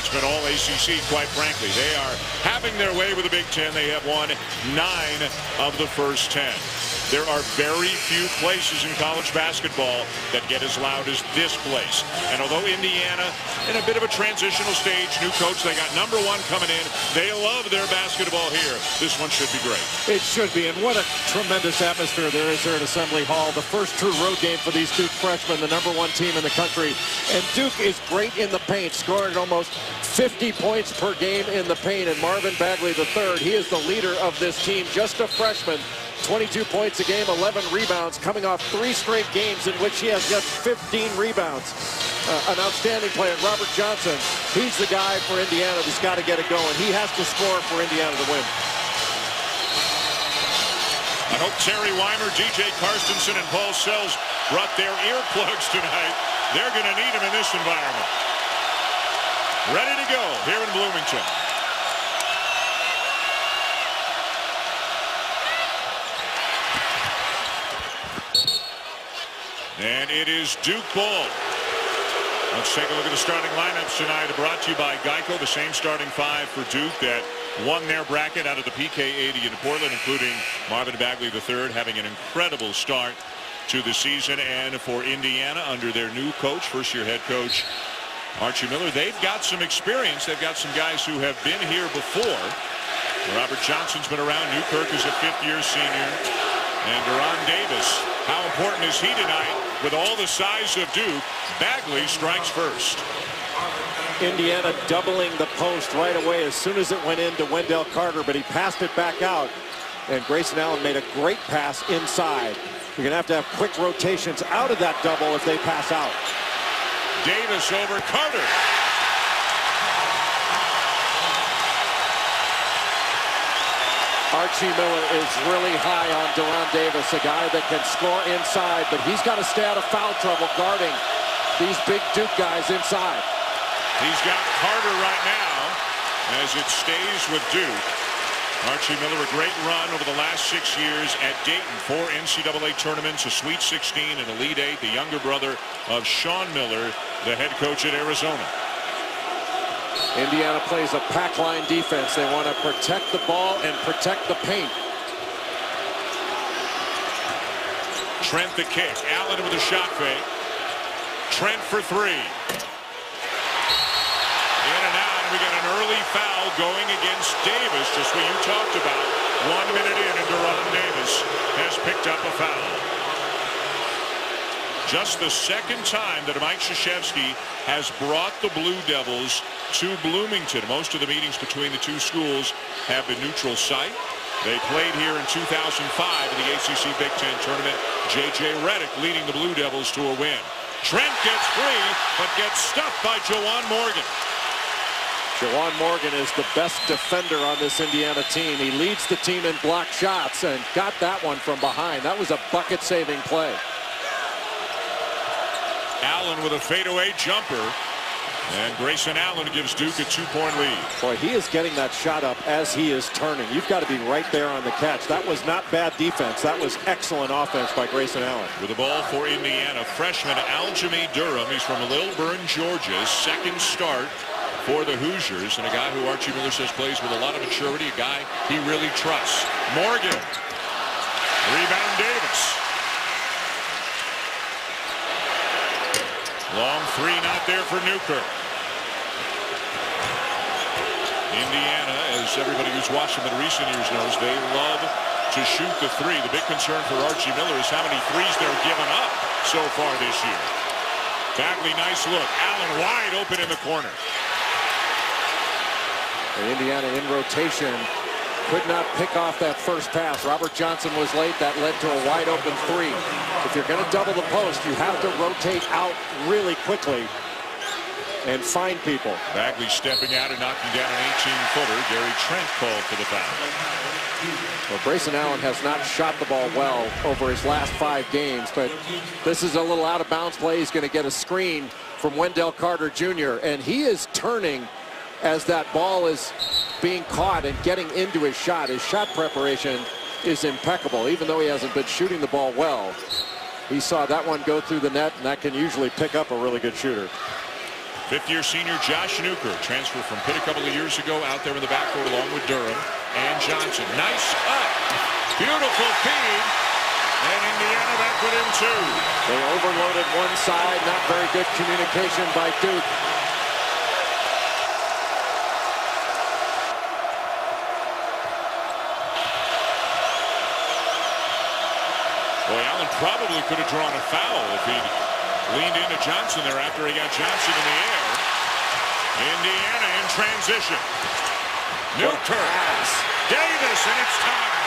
it's been all ACC, quite frankly. They are having their way with the Big Ten. They have won nine of the first ten. There are very few places in college basketball that get as loud as this place. And although Indiana in a bit of a transitional stage, new coach, they got number one coming in. They love their basketball here. This one should be great. It should be. And what a tremendous atmosphere there is here at Assembly Hall. The first true road game for these Duke freshmen, the number one team in the country. And Duke is great in the paint, scoring almost 50 points per game in the paint. And Marvin Bagley III, he is the leader of this team, just a freshman. 22 points a game, 11 rebounds, coming off three straight games in which he has just 15 rebounds. Uh, an outstanding player, Robert Johnson. He's the guy for Indiana that's got to get it going. He has to score for Indiana to win. I hope Terry Wymer, DJ Carstensen, and Paul Szelc brought their earplugs tonight. They're going to need them in this environment. Ready to go here in Bloomington. And it is Duke ball. Let's take a look at the starting lineups tonight. Brought to you by Geico, the same starting five for Duke that won their bracket out of the PK 80 in Portland, including Marvin Bagley III having an incredible start to the season. And for Indiana, under their new coach, first-year head coach Archie Miller, they've got some experience. They've got some guys who have been here before. Robert Johnson's been around. Newkirk is a fifth-year senior. And De'Ron Davis, how important is he tonight? with all the size of Duke, Bagley strikes first. Indiana doubling the post right away as soon as it went into Wendell Carter, but he passed it back out. And Grayson Allen made a great pass inside. You're going to have to have quick rotations out of that double if they pass out. Davis over Carter. Archie Miller is really high on De'Ron Davis, a guy that can score inside, but he's got to stay out of foul trouble guarding these big Duke guys inside. He's got Carter right now as it stays with Duke. Archie Miller, a great run over the last six years at Dayton. Four NCAA tournaments, a Sweet 16, and Elite Eight. The younger brother of Sean Miller, the head coach at Arizona. Indiana plays a pack line defense. They want to protect the ball and protect the paint. Trent the kick. Allen with a shot fake. Trent for three. Got an early foul going against Davis, just what you talked about. One minute in, and De'Ron Davis has picked up a foul. Just the second time that Mike Krzyzewski has brought the Blue Devils to Bloomington. Most of the meetings between the two schools have been neutral site. They played here in 2005 in the ACC Big Ten tournament. J.J. Redick leading the Blue Devils to a win. Trent gets free, but gets stuffed by Juwan Morgan. Juwan Morgan is the best defender on this Indiana team. He leads the team in block shots and got that one from behind. That was a bucket-saving play. Allen with a fadeaway jumper. And Grayson Allen gives Duke a two-point lead. Boy, he is getting that shot up as he is turning. You've got to be right there on the catch. That was not bad defense. That was excellent offense by Grayson Allen. With the ball for Indiana, freshman Aljami Durham. He's from Lilburn, Georgia. Second start for the Hoosiers. And a guy who Archie Miller says plays with a lot of maturity. A guy he really trusts. Morgan. Rebound Davis. Long three not there for Newkirk. Indiana, as everybody who's watched them in recent years knows, they love to shoot the three. The big concern for Archie Miller is how many threes they're giving up so far this year. Bagley, nice look. Allen wide open in the corner. Indiana in rotation could not pick off that first pass. Robert Johnson was late. That led to a wide open three. If you're going to double the post, you have to rotate out really quickly and find people. Bagley stepping out and knocking down an 18-footer. Gary Trent called for the foul. Well, Grayson Allen has not shot the ball well over his last five games, but this is a little out-of-bounds play. He's going to get a screen from Wendell Carter Jr., and he is turning as that ball is being caught and getting into his shot. His shot preparation is impeccable, even though he hasn't been shooting the ball well. He saw that one go through the net, and that can usually pick up a really good shooter. Fifth-year senior Josh Newkirk, transfer from Pitt a couple of years ago, out there in the backcourt along with Durham and Johnson. Nice up. Beautiful feed. And Indiana back with him, too. They overloaded one side. Not very good communication by Duke. Boy, Allen probably could have drawn a foul if he'd leaned into Johnson there after he got Johnson in the air. Indiana in transition. Newkirk. Davis, and it's time.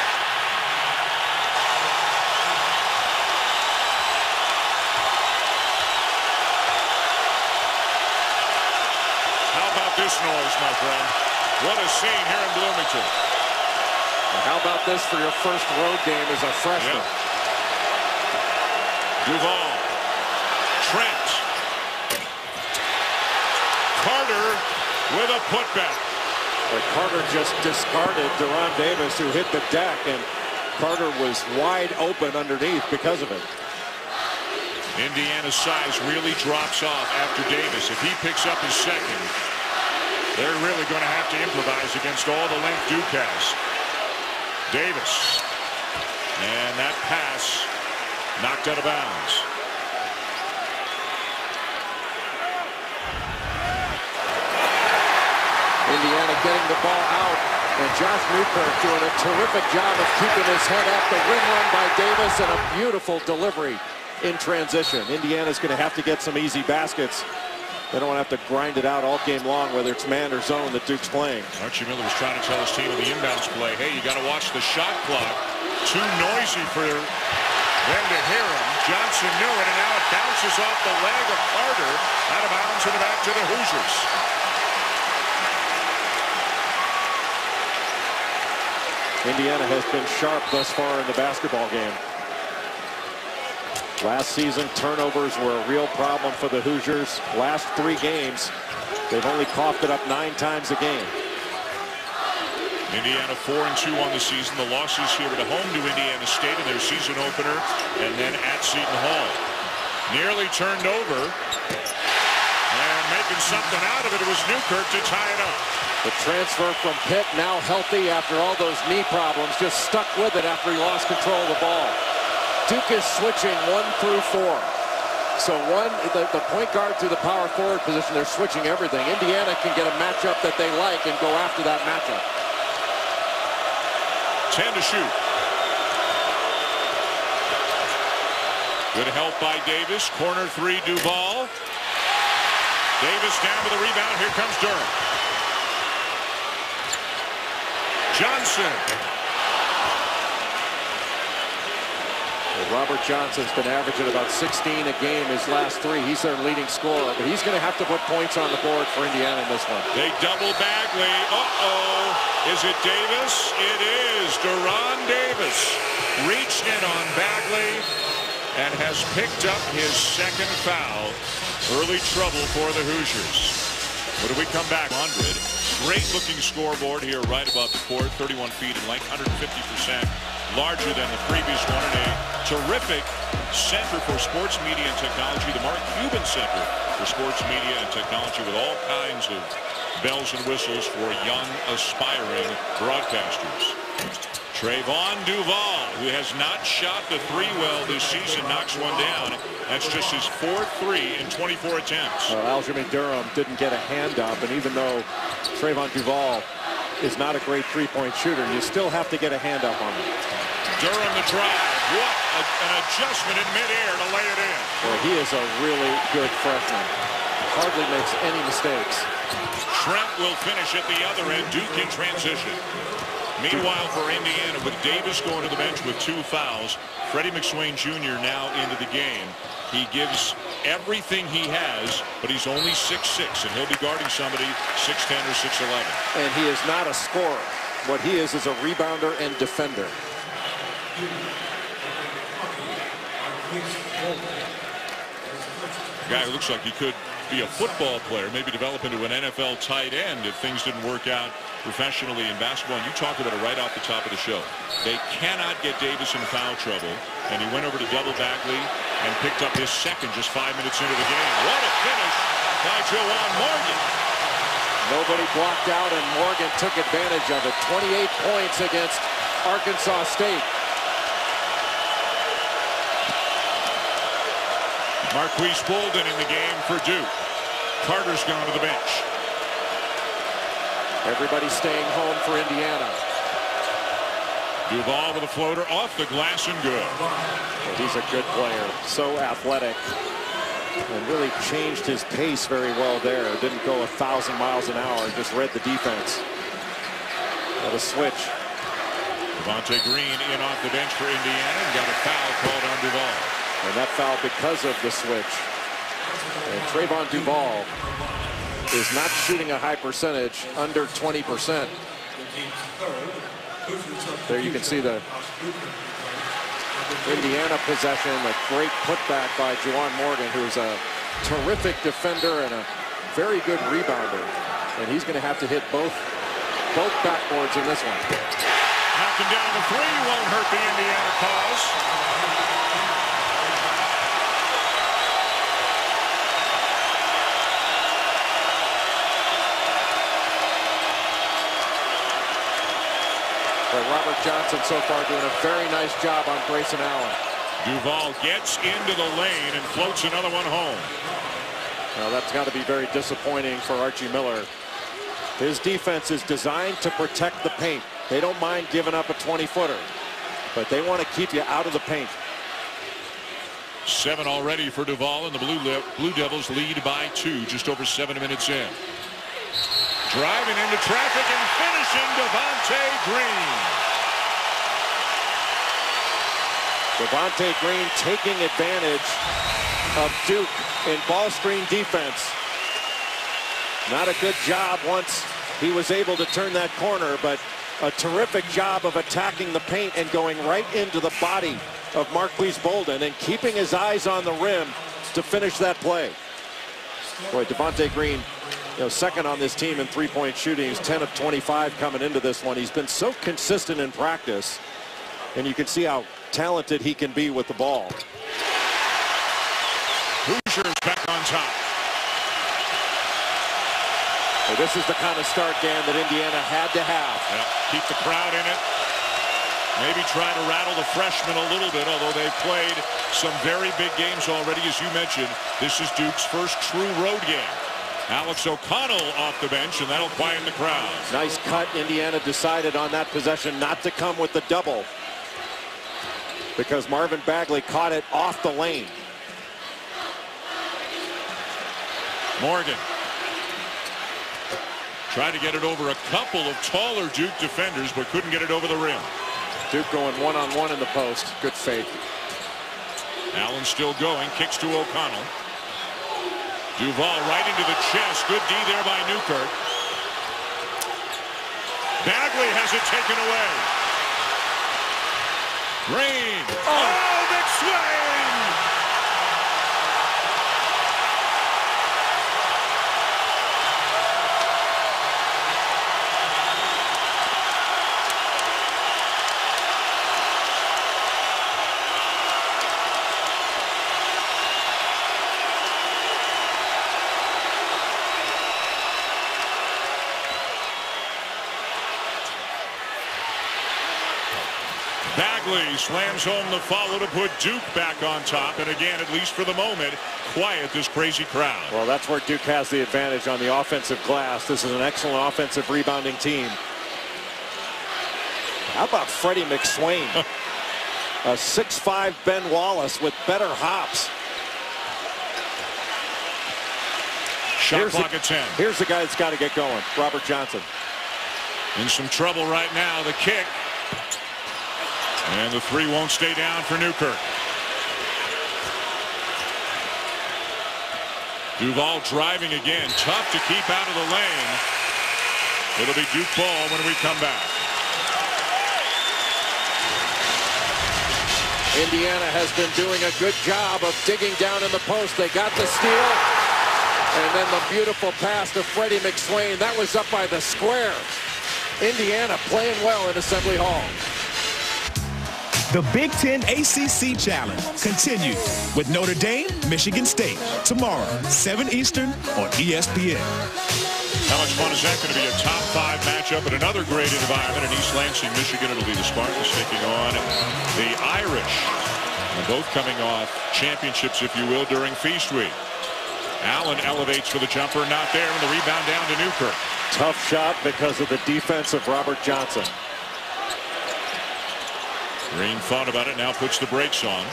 How about this noise, my friend? What a scene here in Bloomington. How about this for your first road game as a freshman? Yep. Duval. Trent. Carter with a putback. But Carter just discarded De'Ron Davis, who hit the deck, and Carter was wide open underneath because of it. Indiana's size really drops off after Davis. If he picks up his second, they're really going to have to improvise against all the length Duke has. Davis. And that pass knocked out of bounds. Indiana getting the ball out. And Josh Newkirk doing a terrific job of keeping his head up. The win run by Davis and a beautiful delivery in transition. Indiana's going to have to get some easy baskets. They don't want to have to grind it out all game long, whether it's man or zone that Duke's playing. Archie Miller was trying to tell his team in the inbounds play, hey, you got to watch the shot clock. Too noisy for them to him. Johnson knew it, and now it bounces off the leg of Carter. Out of bounds and back to the Hoosiers. Indiana has been sharp thus far in the basketball game. Last season, turnovers were a real problem for the Hoosiers. Last three games, they've only coughed it up nine times a game. Indiana 4 and 2 on the season. The losses here at home to Indiana State in their season opener and then at Seton Hall. Nearly turned over. And making something out of it, it was Newkirk to tie it up. The transfer from Pitt now healthy after all those knee problems. Just stuck with it after he lost control of the ball. Duke is switching one through four. So one, the, the point guard to the power forward position, they're switching everything. Indiana can get a matchup that they like and go after that matchup. 10 to shoot. Good help by Davis. Corner three, Duval. Davis down to the rebound. Here comes Durham. Johnson. Robert Johnson's been averaging about 16 a game his last three. He's their leading scorer, but he's going to have to put points on the board for Indiana in this one. They double Bagley. Uh-oh. Is it Davis? It is. De'Ron Davis reached in on Bagley and has picked up his second foul. Early trouble for the Hoosiers. When do we come back? 100. Great looking scoreboard here right above the court. 31 feet in length, 150% larger than the previous one. And a terrific center for sports media and technology, the Mark Cuban Center for Sports Media and Technology with all kinds of bells and whistles for young aspiring broadcasters. Trevon Duval, who has not shot the three well this season, knocks one down. That's just his fourth three in 24 attempts. Well, Aljami Durham didn't get a hand up, and even though Trevon Duval is not a great three-point shooter, you still have to get a hand up on him. Durham the drive. What a, an adjustment in midair to lay it in. Well, he is a really good freshman. Hardly makes any mistakes. Trent will finish at the other end. Duke in transition. Meanwhile, for Indiana, with Davis going to the bench with two fouls, Freddie McSwain Jr. now into the game. He gives everything he has, but he's only 6'6", and he'll be guarding somebody 6'10 or 6'11. And he is not a scorer. What he is is a rebounder and defender. Guy who looks like he could be a football player, maybe develop into an NFL tight end if things didn't work out professionally in basketball. And you talked about it right off the top of the show. They cannot get Davis in foul trouble. And he went over to double Bagley and picked up his second just five minutes into the game. What a finish by Juwan Morgan. Nobody blocked out, and Morgan took advantage of it. 28 points against Arkansas State. Marques Bolden in the game for Duke. Carter's gone to the bench. Everybody staying home for Indiana. Duval with a floater off the glass and good. He's a good player, so athletic, and really changed his pace very well there. Didn't go a thousand miles an hour, just read the defense. Got a switch. Devonte Green in off the bench for Indiana and got a foul called on Duval. And that foul because of the switch. And Trevon Duval is not shooting a high percentage, under 20%. There you can see the Indiana possession, a great putback by Juwan Morgan, who's a terrific defender and a very good rebounder. And he's going to have to hit both both backboards in this one. Knocking down the three won't hurt the Indiana cause. But Robert Johnson so far doing a very nice job on Grayson Allen. Duval gets into the lane and floats another one home. Now that's got to be very disappointing for Archie Miller. His defense is designed to protect the paint. They don't mind giving up a 20-footer, but they want to keep you out of the paint. Seven already for Duval, and the Blue, Blue Devils lead by two, just over seven minutes in. Driving into traffic and Devonte Green. Devonte Green taking advantage of Duke in ball screen defense. Not a good job once he was able to turn that corner, but a terrific job of attacking the paint and going right into the body of Marques Bolden and keeping his eyes on the rim to finish that play. Boy, Devonte Green, you know, second on this team in three-point shooting. He's 10 of 25 coming into this one. He's been so consistent in practice, and you can see how talented he can be with the ball. Hoosiers back on top. Well, this is the kind of start, Dan, that Indiana had to have. Yep. Keep the crowd in it. Maybe try to rattle the freshmen a little bit, although they've played some very big games already, as you mentioned. This is Duke's first true road game. Alex O'Connell off the bench, and that'll quieten the crowd. Nice cut. Indiana decided on that possession not to come with the double because Marvin Bagley caught it off the lane. Morgan. Tried to get it over a couple of taller Duke defenders, but couldn't get it over the rim. Duke going one-on-one -on -one in the post. Good fake. Allen still going. Kicks to O'Connell. Duval right into the chest. Good D there by Newkirk. Bagley has it taken away. Green. Oh, oh Bagley slams home the follow to put Duke back on top. And again, at least for the moment, quiet this crazy crowd. Well, that's where Duke has the advantage on the offensive glass. This is an excellent offensive rebounding team. How about Freddie McSwain? a 6'5 Ben Wallace with better hops. Shot here's clock the, at 10. Here's the guy that's got to get going, Robert Johnson. In some trouble right now, the kick. And the three won't stay down for Newkirk. Duval driving again. Tough to keep out of the lane. It'll be Duke ball when we come back. Indiana has been doing a good job of digging down in the post. They got the steal. And then the beautiful pass to Freddie McSwain. That was up by the square. Indiana playing well in Assembly Hall. The Big Ten ACC Challenge continues with Notre Dame, Michigan State tomorrow, 7 Eastern on ESPN. How much fun is that going to be? A top five matchup in another great environment in East Lansing, Michigan. It'll be the Spartans taking on the Irish. They're both coming off championships, if you will, during Feast Week. Allen elevates for the jumper, not there, and the rebound down to Newkirk. Tough shot because of the defense of Robert Johnson. Green thought about it, now puts the brakes on.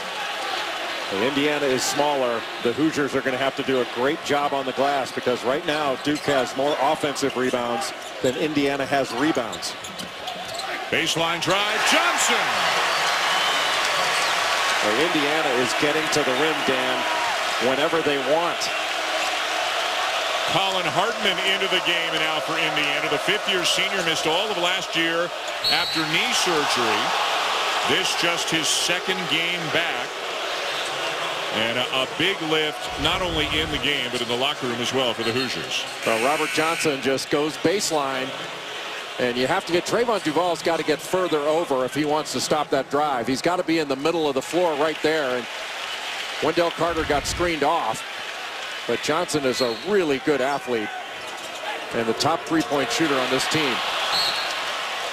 Indiana is smaller. The Hoosiers are going to have to do a great job on the glass because right now Duke has more offensive rebounds than Indiana has rebounds. Baseline drive, Johnson. Well, Indiana is getting to the rim, Dan, whenever they want. Colin Hartman into the game and now for Indiana. The fifth-year senior missed all of last year after knee surgery. This just his second game back. And a, a, big lift, not only in the game, but in the locker room as well for the Hoosiers. Well, Robert Johnson just goes baseline. And you have to get Trevon Duval's got to get further over if he wants to stop that drive. He's got to be in the middle of the floor right there. And Wendell Carter got screened off. But Johnson is a really good athlete and the top three-point shooter on this team.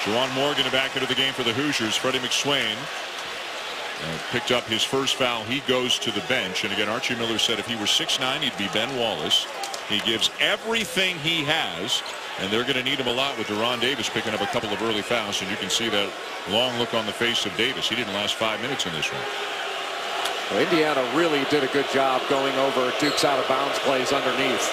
Juwan Morgan back into the game for the Hoosiers. Freddie McSwain uh, picked up his first foul. He goes to the bench. And again, Archie Miller said if he were 6'9", he'd be Ben Wallace. He gives everything he has. And they're going to need him a lot with De'Ron Davis picking up a couple of early fouls. And you can see that long look on the face of Davis. He didn't last five minutes in this one. Well, Indiana really did a good job going over Duke's out of bounds plays underneath.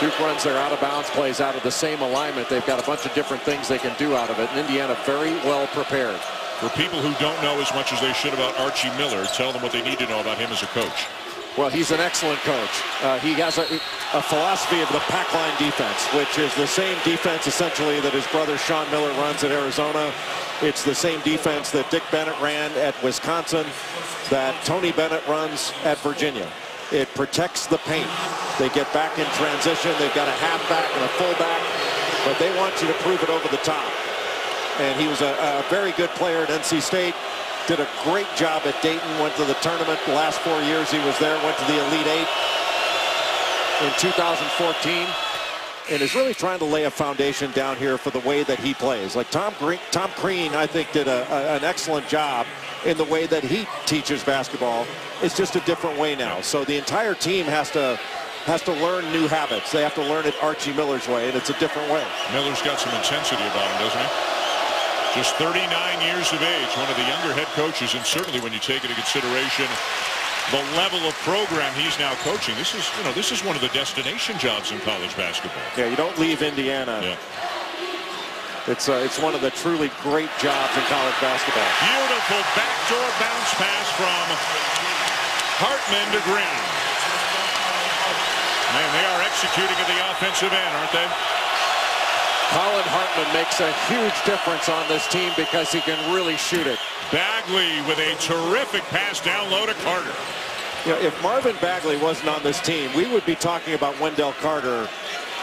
Duke runs their out of bounds plays out of the same alignment. They've got a bunch of different things they can do out of it. And Indiana very well prepared. For people who don't know as much as they should about Archie Miller, tell them what they need to know about him as a coach. Well, he's an excellent coach. Uh, he has a, a, philosophy of the pack line defense, which is the same defense essentially that his brother Sean Miller runs at Arizona. It's the same defense that Dick Bennett ran at Wisconsin, that Tony Bennett runs at Virginia. It protects the paint. They get back in transition. They've got a halfback and a fullback, but they want you to prove it over the top. And he was a, a very good player at NC State. Did a great job at Dayton. Went to the tournament the last four years he was there. Went to the Elite Eight in 2014 and is really trying to lay a foundation down here for the way that he plays. Like Tom Green, Tom Crean, I think, did a, a, an excellent job in the way that he teaches basketball. It's just a different way now. So the entire team has to has to learn new habits. They have to learn it Archie Miller's way, and it's a different way. Miller's got some intensity about him, doesn't he? Just 39 years of age, one of the younger head coaches, and certainly when you take into consideration the level of program he's now coaching. This is, you know, this is one of the destination jobs in college basketball. Yeah, you don't leave Indiana. Yeah. It's uh, it's one of the truly great jobs in college basketball. Beautiful backdoor bounce pass from Hartman to Green. Man, they are executing at the offensive end, aren't they? Colin Hartman makes a huge difference on this team because he can really shoot it. Bagley with a terrific pass down low to Carter. You know, if Marvin Bagley wasn't on this team, we would be talking about Wendell Carter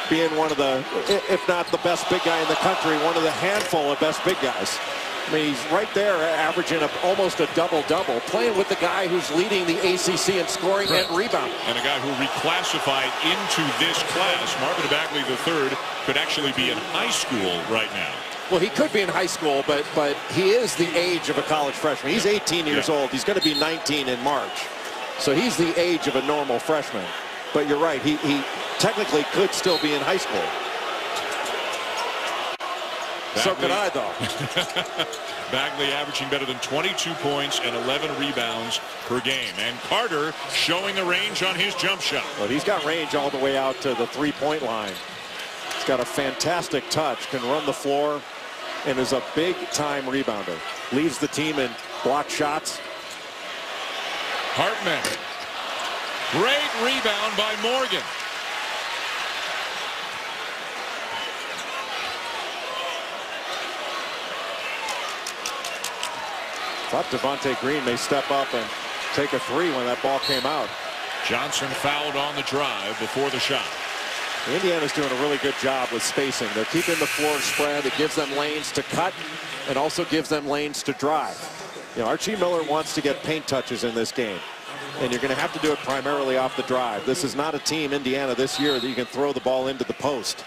being one of the, if not the best big guy in the country, one of the handful of best big guys. I mean, he's right there averaging a, almost a double-double, playing with the guy who's leading the ACC in scoring and rebounding. And a guy who reclassified into this class, Marvin Bagley III, could actually be in high school right now. Well, he could be in high school, but but he is the age of a college freshman. He's 18 years yeah. old. He's going to be 19 in March. So he's the age of a normal freshman. But you're right. He, he technically could still be in high school. So could I, though. Bagley averaging better than 22 points and 11 rebounds per game. And Carter showing the range on his jump shot. But he's got range all the way out to the three-point line. He's got a fantastic touch, can run the floor, and is a big-time rebounder. Leads the team in block shots. Hartman. Great rebound by Morgan. Thought Devonte Green may step up and take a three when that ball came out. Johnson fouled on the drive before the shot. Indiana's doing a really good job with spacing. They're keeping the floor spread. It gives them lanes to cut and also gives them lanes to drive. You know, Archie Miller wants to get paint touches in this game. And you're going to have to do it primarily off the drive. This is not a team, Indiana, this year that you can throw the ball into the post.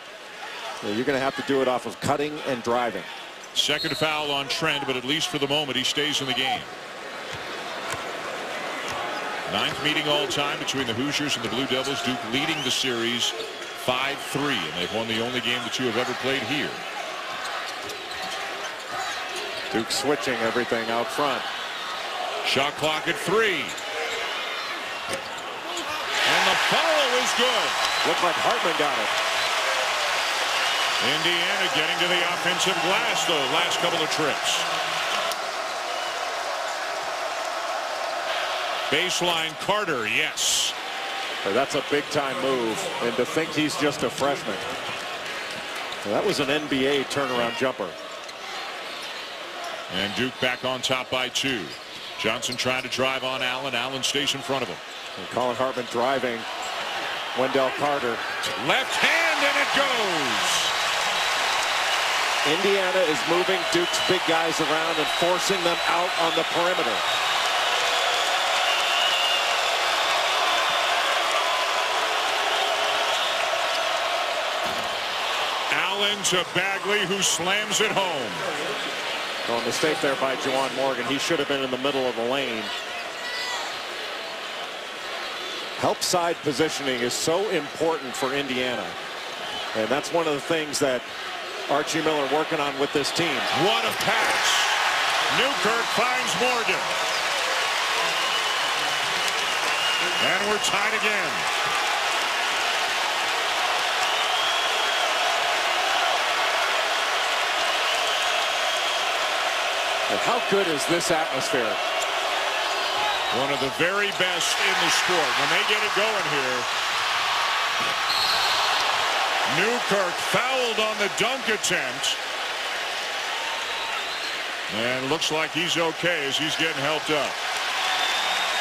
You're going to have to do it off of cutting and driving. Second foul on Trent, but at least for the moment, he stays in the game. Ninth meeting all time between the Hoosiers and the Blue Devils. Duke leading the series 5-3, and they've won the only game the two have ever played here. Duke switching everything out front. Shot clock at three. And the follow is good. Looked like Hartman got it. Indiana getting to the offensive glass, though, last couple of trips. Baseline Carter, yes. That's a big-time move, and to think he's just a freshman. That was an NBA turnaround jumper. And Duke back on top by two. Johnson trying to drive on Allen. Allen stays in front of him. And Colin Hartman driving. Wendell Carter. Left hand, and it goes. Indiana is moving Duke's big guys around and forcing them out on the perimeter. Allen to Bagley, who slams it home. No mistake there by Juwan Morgan. He should have been in the middle of the lane. Help side positioning is so important for Indiana. And that's one of the things that Archie Miller working on with this team. What a pass. Newkirk finds Morgan. And we're tied again. And how good is this atmosphere? One of the very best in the sport. When they get it going here, Newkirk fouled on the dunk attempt. And looks like he's okay as he's getting helped up.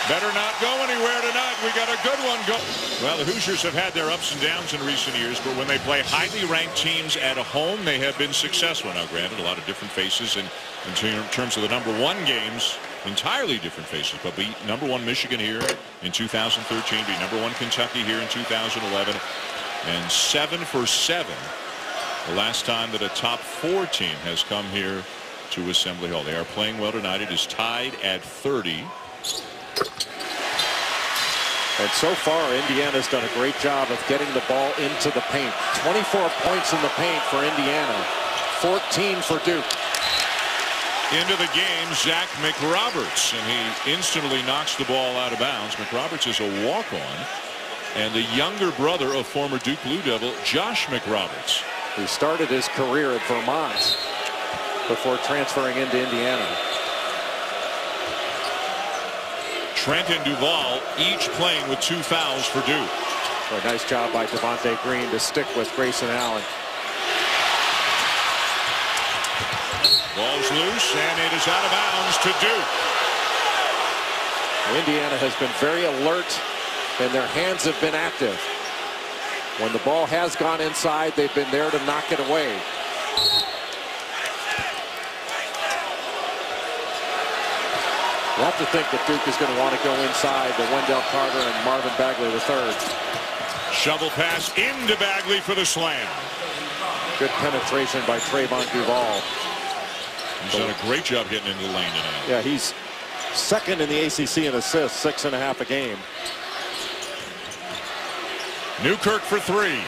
Better not go anywhere tonight. We got a good one go. Well, the Hoosiers have had their ups and downs in recent years, but when they play highly ranked teams at home, they have been successful. Now, granted, a lot of different faces and in terms of the number one games, entirely different faces. But beat number one Michigan here in 2013, beat number one Kentucky here in 2011, and seven for seven the last time that a top four team has come here to Assembly Hall. They are playing well tonight. It is tied at 30. And so far, Indiana's done a great job of getting the ball into the paint. 24 points in the paint for Indiana, 14 for Duke. Into the game, Zach McRoberts, and he instantly knocks the ball out of bounds. McRoberts is a walk-on, and the younger brother of former Duke Blue Devil, Josh McRoberts. Who started his career at Vermont before transferring into Indiana. Trent and Duval each playing with two fouls for Duke. So a nice job by Devonte Green to stick with Grayson Allen. Ball's loose, and it is out of bounds to Duke. Indiana has been very alert, and their hands have been active. When the ball has gone inside, they've been there to knock it away. You have to think that Duke is going to want to go inside the Wendell Carter and Marvin Bagley III. Shovel pass into Bagley for the slam. Good penetration by Trevon Duval. He's done a great job getting into the lane tonight. Yeah, he's second in the ACC in assists, six and a half a game. Newkirk for three.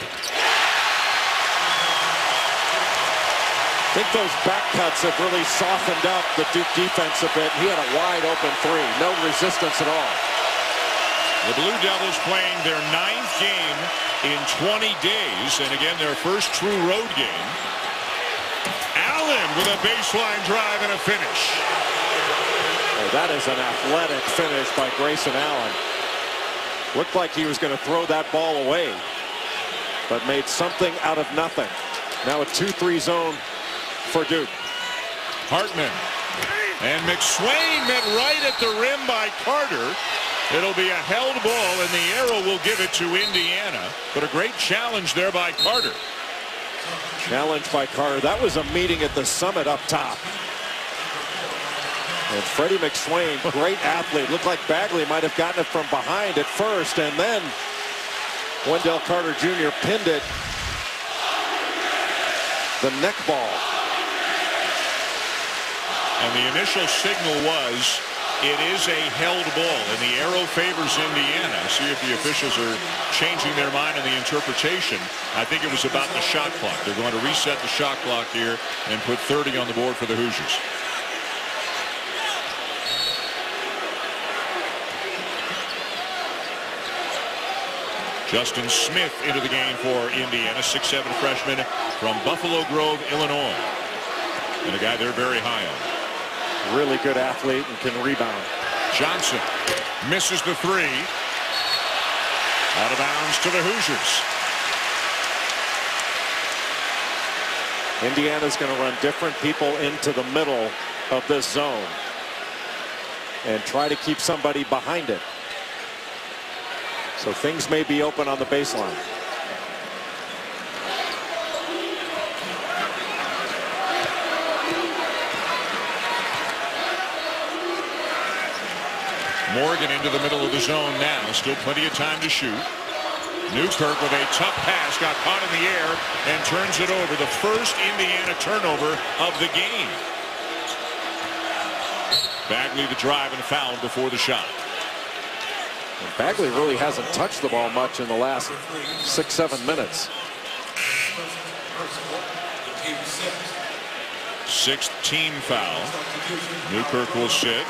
I think those back cuts have really softened up the Duke defense a bit. He had a wide open three. No resistance at all. The Blue Devils playing their ninth game in 20 days. And again, their first true road game. Allen with a baseline drive and a finish. Oh, that is an athletic finish by Grayson Allen. Looked like he was going to throw that ball away, but made something out of nothing. Now a 2-3 zone for Duke. Hartman. And McSwain met right at the rim by Carter. It'll be a held ball, and the arrow will give it to Indiana. But a great challenge there by Carter. Challenge by Carter. That was a meeting at the summit up top. And Freddie McSwain, great athlete. Looked like Bagley might have gotten it from behind at first, and then Wendell Carter Jr. pinned it. The neck ball. And the initial signal was it is a held ball, and the arrow favors Indiana. See if the officials are changing their mind on the interpretation. I think it was about the shot clock. They're going to reset the shot clock here and put 30 on the board for the Hoosiers. Justin Smith into the game for Indiana, 6'7 freshman from Buffalo Grove, Illinois. And a guy they're very high on. Really good athlete and can rebound. Johnson misses the three. Out of bounds to the Hoosiers. Indiana's going to run different people into the middle of this zone and try to keep somebody behind it. So things may be open on the baseline. Morgan into the middle of the zone now. Still plenty of time to shoot. Newkirk with a tough pass got caught in the air and turns it over. The first Indiana turnover of the game. Bagley the drive and foul before the shot. And Bagley really hasn't touched the ball much in the last six, seven minutes. Sixth team foul. Newkirk will sit.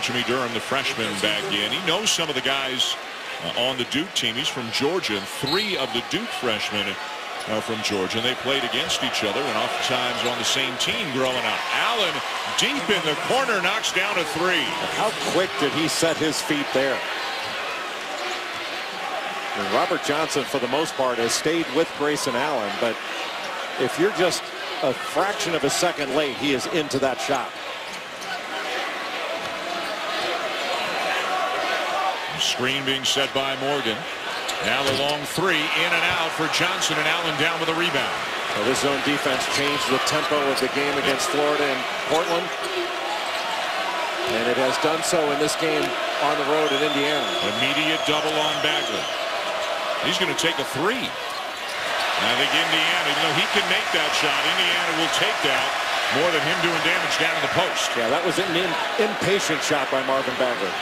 Jimmy Durham, the freshman, back in. He knows some of the guys uh, on the Duke team. He's from Georgia, and three of the Duke freshmen are from Georgia. And they played against each other and oftentimes on the same team growing up. Allen deep in the corner knocks down a three. How quick did he set his feet there? And Robert Johnson, for the most part, has stayed with Grayson Allen. But if you're just a fraction of a second late, he is into that shot. Screen being set by Morgan. Now the long three in and out for Johnson and Allen down with a rebound. Well, this zone defense changed the tempo of the game against Florida and Portland. And it has done so in this game on the road in Indiana. Immediate double on Bagley. He's going to take a three. I think Indiana, even though he can make that shot, Indiana will take that more than him doing damage down in the post. Yeah, that was an impatient shot by Marvin Bagley.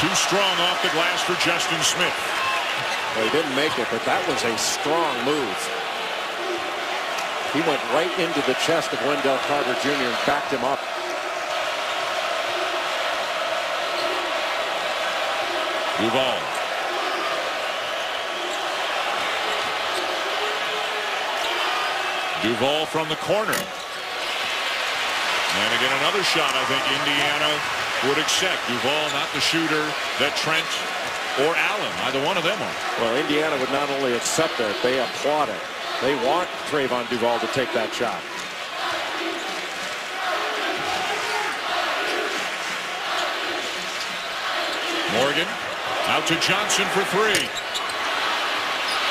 Too strong off the glass for Justin Smith. Well, he didn't make it, but that was a strong move. He went right into the chest of Wendell Carter Jr. and backed him up. Duval. Duval from the corner. And again, another shot I think Indiana would accept. Duval, not the shooter that Trent or Allen, either one of them are. Well, Indiana would not only accept it, they applaud it. They want Trevon Duval to take that shot. Morgan out to Johnson for three.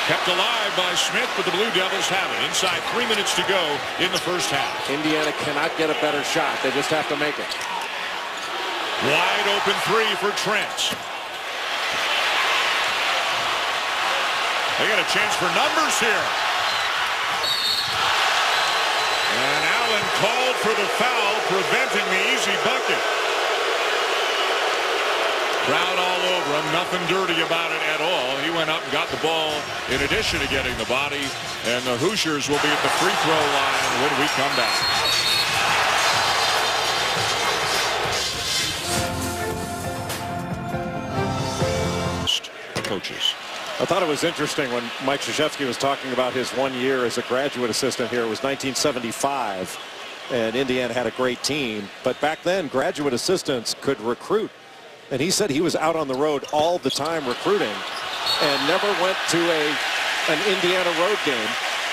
Kept alive by Smith, but the Blue Devils have it. Inside three minutes to go in the first half. Indiana cannot get a better shot. They just have to make it. Wide open three for Trent. They got a chance for numbers here. And Allen called for the foul, preventing the easy bucket. Crowd all over him, nothing dirty about it at all. He went up and got the ball in addition to getting the body. And the Hoosiers will be at the free throw line when we come back. Coaches. I thought it was interesting when Mike Krzyzewski was talking about his one year as a graduate assistant here. It was 1975, and Indiana had a great team. But back then, graduate assistants could recruit. And he said he was out on the road all the time recruiting and never went to a an Indiana road game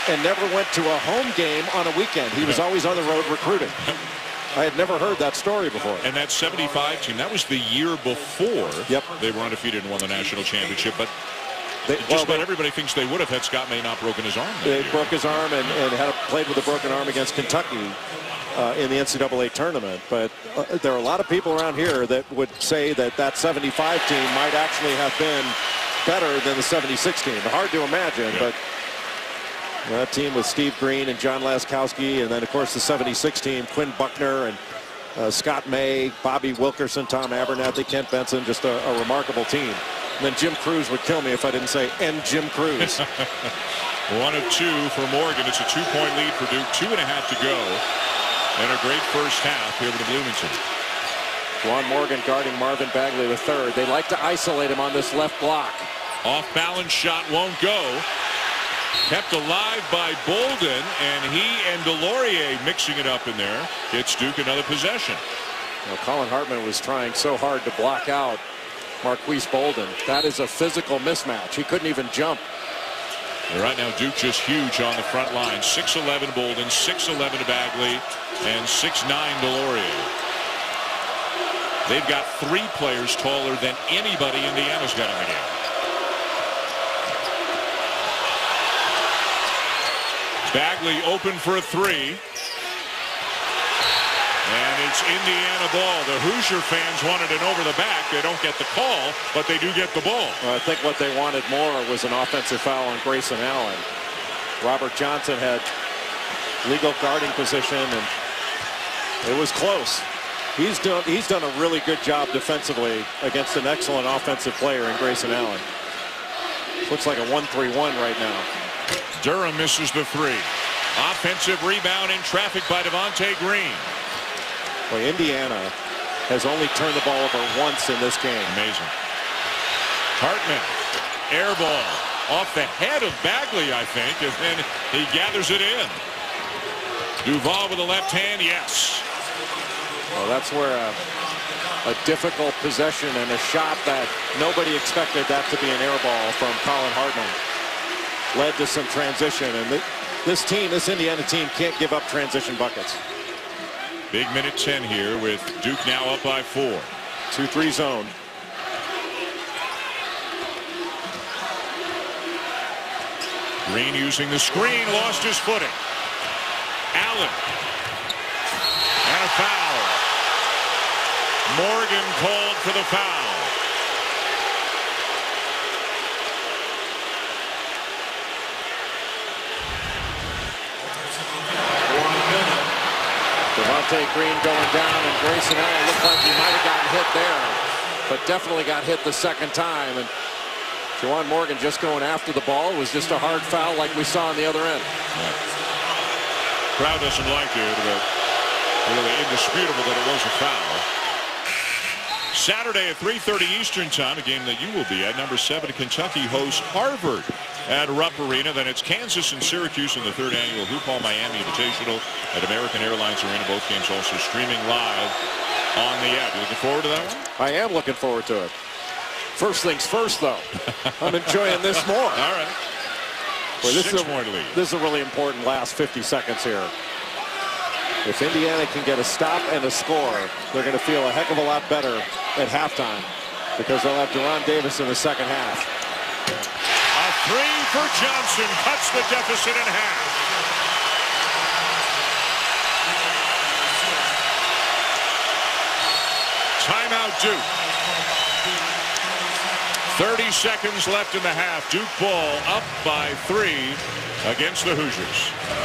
and never went to a home game on a weekend. He was always on the road recruiting. I had never heard that story before. And that 75 team, that was the year before yep. they were undefeated and won the national championship. But they, just well, about everybody thinks they would have had Scott May not broken his arm. They broke his arm and, and had a, played with a broken arm against Kentucky. uh, in the NCAA tournament. But uh, there are a lot of people around here that would say that that 75 team might actually have been better than the 76 team. Hard to imagine, yeah. but that team with Steve Green and John Laskowski, and then, of course, the 76 team, Quinn Buckner and uh, Scott May, Bobby Wilkerson, Tom Abernethy, Kent Benson, just a, a, remarkable team. And then Jim Crews would kill me if I didn't say, and Jim Crews. One of two for Morgan. It's a two-point lead for Duke. Two and a half to go. And a great first half here with Bloomington. Juwan Morgan guarding Marvin Bagley the third. They like to isolate him on this left block. Off balance shot won't go. Kept alive by Bolden, and he and DeLaurier mixing it up in there. Gets Duke another possession. Well, Collin Hartman was trying so hard to block out Marques Bolden. That is a physical mismatch. He couldn't even jump. And right now, Duke just huge on the front line. 6'11 Bolden, 6'11 Bagley, and 6'9 DeLaurier. They've got three players taller than anybody Indiana's got in the game. Bagley open for a three. And it's Indiana ball. The Hoosier fans wanted it over the back. They don't get the call, but they do get the ball. Well, I think what they wanted more was an offensive foul on Grayson Allen. Robert Johnson had legal guarding position, and it was close. He's done, he's done a really good job defensively against an excellent offensive player in Grayson Allen. Looks like a 1-3-1 right now. Durham misses the three. Offensive rebound in traffic by Devonte Green. Well, Indiana has only turned the ball over once in this game. Amazing. Hartman, air ball off the head of Bagley, I think, and then he gathers it in. Duval with the left hand, yes. Well, that's where a, a difficult possession and a shot that nobody expected that to be an air ball from Collin Hartman led to some transition. And this team, this Indiana team, can't give up transition buckets. Big minute 10 here with Duke now up by four. 2-3 zone. Green using the screen, lost his footing. Allen. And a foul. Morgan called for the foul. Devonte Green going down, and Grayson Allen looked like he might have gotten hit there, but definitely got hit the second time. And Juwan Morgan just going after the ball was just a hard foul like we saw on the other end. Yeah. Crowd doesn't like it, but really indisputable that it was a foul. Saturday at 3.30 Eastern Time, a game that you will be at. Number seven, Kentucky hosts Harvard at Rupp Arena. Then it's Kansas and Syracuse in the third annual HoopHall Miami Invitational at American Airlines Arena. Both games also streaming live on the app. You looking forward to that one? I am looking forward to it. First things first, though. I'm enjoying this more. All right. Boy, this, is a, this is a really important last 50 seconds here. If Indiana can get a stop and a score, they're going to feel a heck of a lot better at halftime because they'll have De'Ron Davis in the second half. Three for Johnson cuts the deficit in half. Timeout Duke. 30 seconds left in the half. Duke ball up by three against the Hoosiers.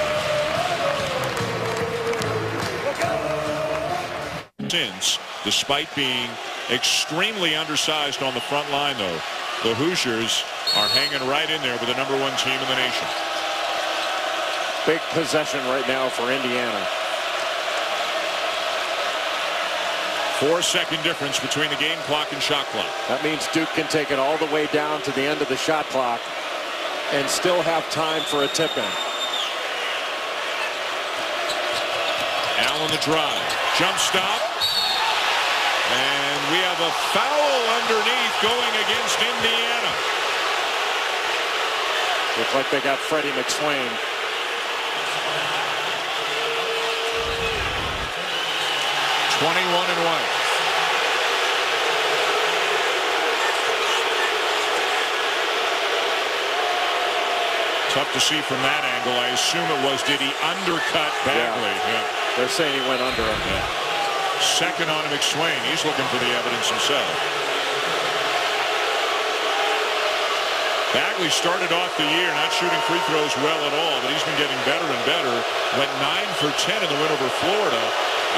since, despite being extremely undersized on the front line, though. The Hoosiers are hanging right in there with the number one team in the nation. Big possession right now for Indiana. Four-second difference between the game clock and shot clock. That means Duke can take it all the way down to the end of the shot clock and still have time for a tip-in. Allen the drive. Jump stop. And we have a foul underneath going against Indiana. Looks like they got Freddie McSwain. Twenty-one and one. Tough to see from that angle. I assume it was, did he undercut Bagley? Yeah. Yeah. They're saying he went under him. Yeah. Second on McSwain. He's looking for the evidence himself. Bagley started off the year not shooting free throws well at all, but he's been getting better and better. Went 9 for 10 in the win over Florida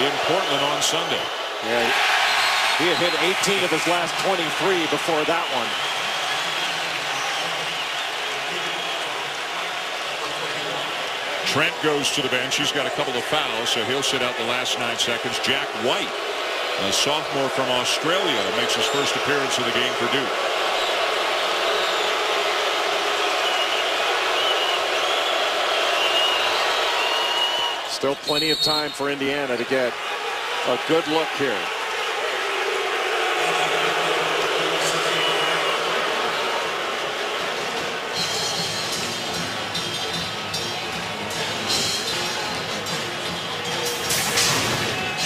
in Portland on Sunday. Yeah, he had hit 18 of his last 23 before that one. Trent goes to the bench. He's got a couple of fouls, so he'll sit out the last nine seconds. Jack White, a sophomore from Australia, makes his first appearance in the game for Duke. Still plenty of time for Indiana to get a good look here.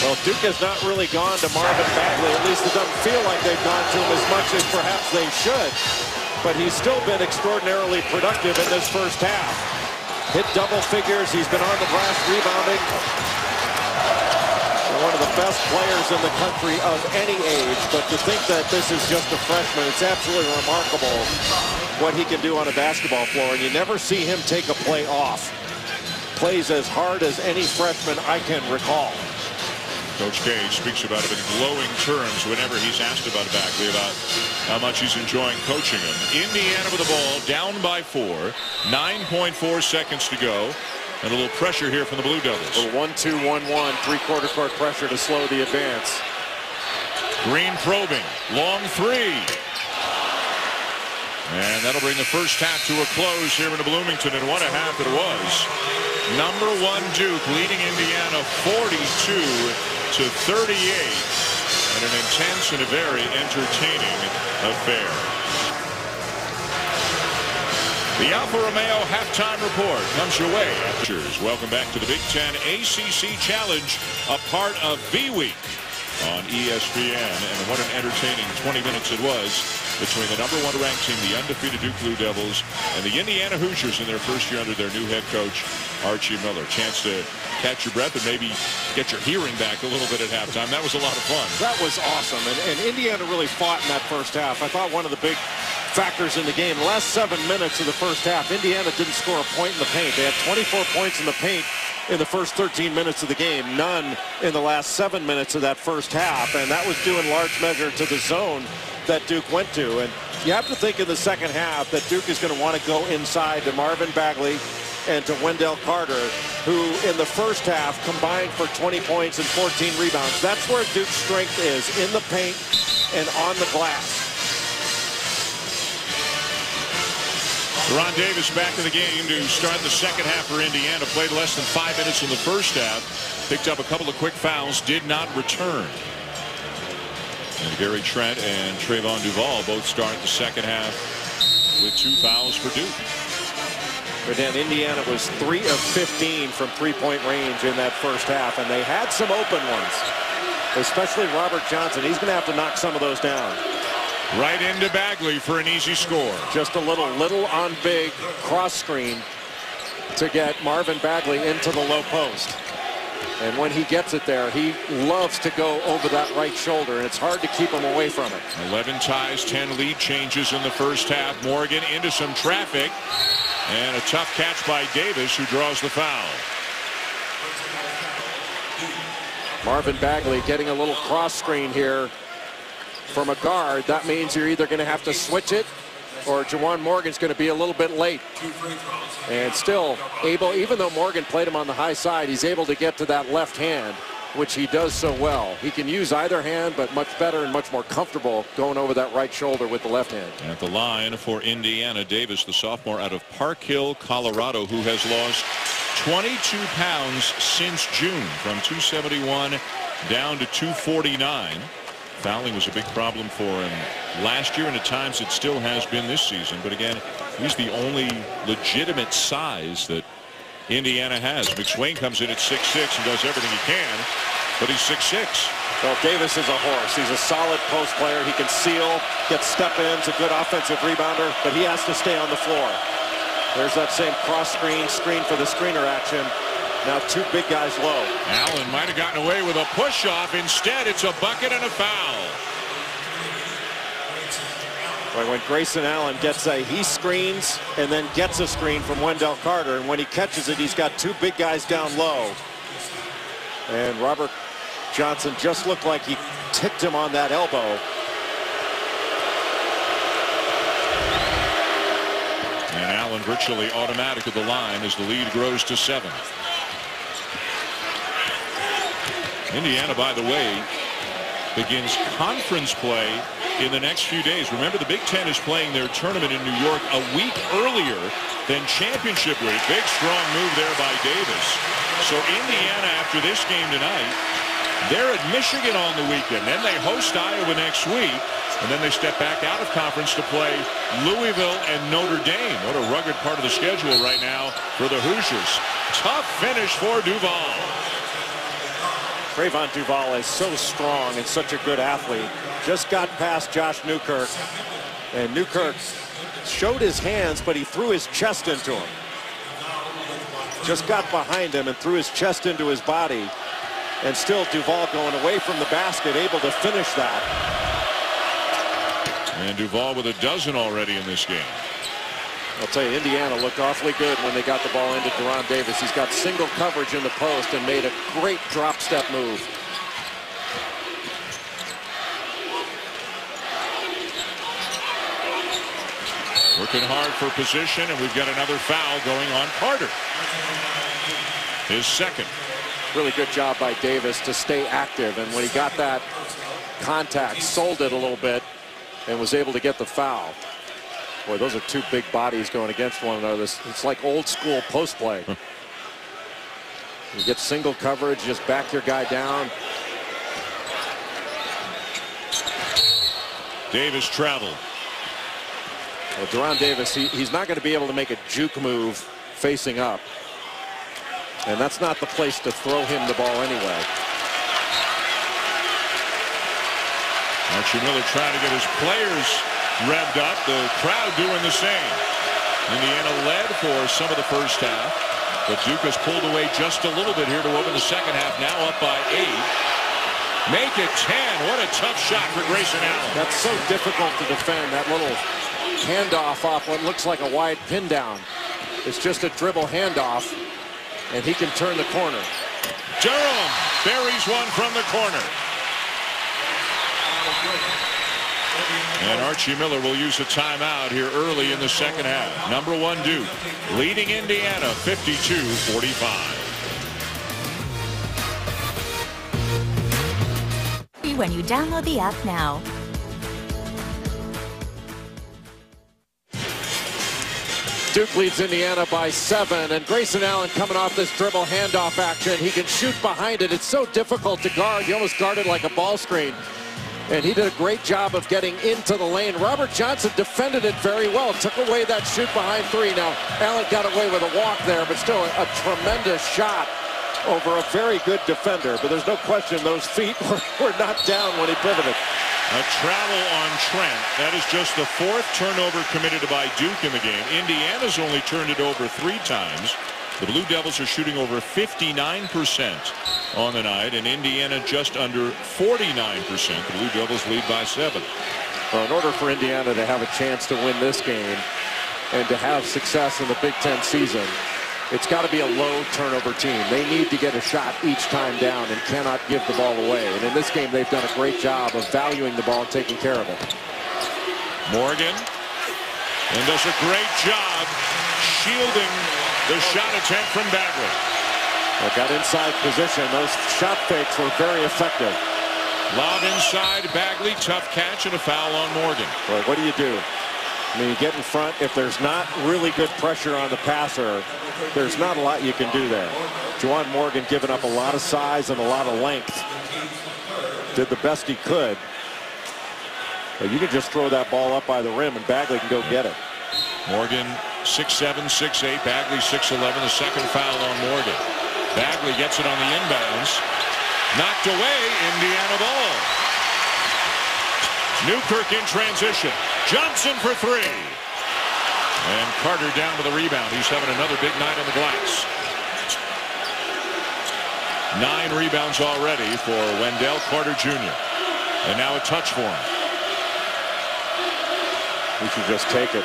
Well, Duke has not really gone to Marvin Bagley. At least it doesn't feel like they've gone to him as much as perhaps they should. But he's still been extraordinarily productive in this first half. Hit double figures. He's been on the glass rebounding. One of the best players in the country of any age. But to think that this is just a freshman, it's absolutely remarkable what he can do on a basketball floor. And you never see him take a play off. Plays as hard as any freshman I can recall. Coach K speaks about it in glowing terms whenever he's asked about Bagley about how much he's enjoying coaching him. Indiana with the ball down by four. 9.4 seconds to go. And a little pressure here from the Blue Devils. A 1-2-1-1, three-quarter court pressure to slow the advance. Green probing. Long three. And that'll bring the first half to a close here in Bloomington. And what a half it was. Number one Duke leading Indiana 42 to 38 and an intense and a very entertaining affair. The Alfa Romeo halftime report comes your way. Welcome back to the Big Ten ACC Challenge, a part of V-Week on ESPN. And what an entertaining 20 minutes it was between the number one ranked team, the undefeated Duke Blue Devils, and the Indiana Hoosiers in their first year under their new head coach, Archie Miller. Chance to catch your breath and maybe get your hearing back a little bit at halftime. That was a lot of fun. That was awesome. And, and Indiana really fought in that first half. I thought one of the big factors in the game. The last seven minutes of the first half, Indiana didn't score a point in the paint. They had 24 points in the paint in the first 13 minutes of the game. None in the last seven minutes of that first half. And that was due in large measure to the zone that Duke went to. And you have to think in the second half that Duke is going to want to go inside to Marvin Bagley and to Wendell Carter, who in the first half combined for 20 points and 14 rebounds. That's where Duke's strength is, in the paint and on the glass. Ron Davis back in the game to start the second half for Indiana. Played less than five minutes in the first half. Picked up a couple of quick fouls. Did not return. And Gary Trent and Trevon Duval both start the second half with two fouls for Duke. But then Indiana was 3 of 15 from three-point range in that first half, and they had some open ones, especially Robert Johnson. He's going to have to knock some of those down. Right into Bagley for an easy score. Just a little little on big cross screen to get Marvin Bagley into the low post. And when he gets it there, he loves to go over that right shoulder, and it's hard to keep him away from it. 11 ties, 10 lead changes in the first half. Morgan into some traffic, and a tough catch by Davis, who draws the foul. Marvin Bagley getting a little cross screen here from a guard, that means you're either going to have to switch it or Juwan Morgan's going to be a little bit late. And still able, even though Morgan played him on the high side, he's able to get to that left hand, which he does so well. He can use either hand, but much better and much more comfortable going over that right shoulder with the left hand. At the line for Indiana, Davis, the sophomore out of Park Hill, Colorado, who has lost 22 pounds since June from 271 down to 249. Fouling was a big problem for him last year, and at times it still has been this season. But again, he's the only legitimate size that Indiana has. McSwain comes in at 6'6 and does everything he can, but he's 6'6. Well, Davis is a horse. He's a solid post player. He can seal, get step-ins, a good offensive rebounder, but he has to stay on the floor. There's that same cross screen, screen for the screener action. Now two big guys low. Allen might have gotten away with a push-off. Instead, it's a bucket and a foul. Right, when Grayson Allen gets a, he screens and then gets a screen from Wendell Carter. And when he catches it, he's got two big guys down low. And Robert Johnson just looked like he ticked him on that elbow. And Allen virtually automatic at the line as the lead grows to seven. Indiana, by the way, begins conference play in the next few days. Remember, the Big Ten is playing their tournament in New York a week earlier than championship week. Big, strong move there by Davis. So Indiana, after this game tonight, they're at Michigan on the weekend. Then they host Iowa next week. And then they step back out of conference to play Louisville and Notre Dame. What a rugged part of the schedule right now for the Hoosiers. Tough finish for Duval. Trevon Duval is so strong and such a good athlete. Just got past Josh Newkirk. And Newkirk showed his hands, but he threw his chest into him. Just got behind him and threw his chest into his body. And still Duval going away from the basket, able to finish that. And Duval with a dozen already in this game. I'll tell you, Indiana looked awfully good when they got the ball into De'Ron Davis. He's got single coverage in the post and made a great drop step move. Working hard for position, and we've got another foul going on Carter. His second. Really good job by Davis to stay active, and when he got that contact, sold it a little bit, and was able to get the foul. Boy, those are two big bodies going against one another. It's like old school post play. you get single coverage, just back your guy down. Davis traveled. Well, De'Ron Davis, he, he's not going to be able to make a juke move facing up. And that's not the place to throw him the ball anyway. Archie Miller trying to get his players revved up. The crowd doing the same. Indiana led for some of the first half. But Duke has pulled away just a little bit here to open the second half. Now up by eight. Make it 10. What a tough shot for Grayson Allen. That's so difficult to defend. That little handoff off what looks like a wide pin down. It's just a dribble handoff, and he can turn the corner. Durham buries one from the corner. And Archie Miller will use a timeout here early in the second half. Number one Duke leading Indiana 52-45. When you download the app now. Duke leads Indiana by seven, and Grayson Allen coming off this dribble handoff action. He can shoot behind it. It's so difficult to guard. You almost guard it like a ball screen. And he did a great job of getting into the lane. Robert Johnson defended it very well. Took away that shoot behind three. Now, Allen got away with a walk there, but still a, a tremendous shot over a very good defender. But there's no question those feet were, were not down when he pivoted. A travel on Trent. That is just the fourth turnover committed by Duke in the game. Indiana's only turned it over three times. The Blue Devils are shooting over 59% on the night, and Indiana just under 49%. The Blue Devils lead by seven. Well, in order for Indiana to have a chance to win this game and to have success in the Big Ten season, it's got to be a low turnover team. They need to get a shot each time down and cannot give the ball away. And in this game, they've done a great job of valuing the ball and taking care of it. Morgan and does a great job shielding the shot attempt from Bagley. Well, got inside position. Those shot fakes were very effective. Lob inside, Bagley, tough catch, and a foul on Morgan. Well, what do you do? I mean, you get in front. If there's not really good pressure on the passer, there's not a lot you can do there. Juwan Morgan giving up a lot of size and a lot of length. Did the best he could. But you can just throw that ball up by the rim and Bagley can go get it. Morgan 6'7", 6'8", Bagley 6'11", the second foul on Morgan. Bagley gets it on the inbounds. Knocked away, Indiana ball. Newkirk in transition. Johnson for three. And Carter down with the rebound. He's having another big night on the glass. Nine rebounds already for Wendell Carter Jr. And now a touch for him. He should just take it.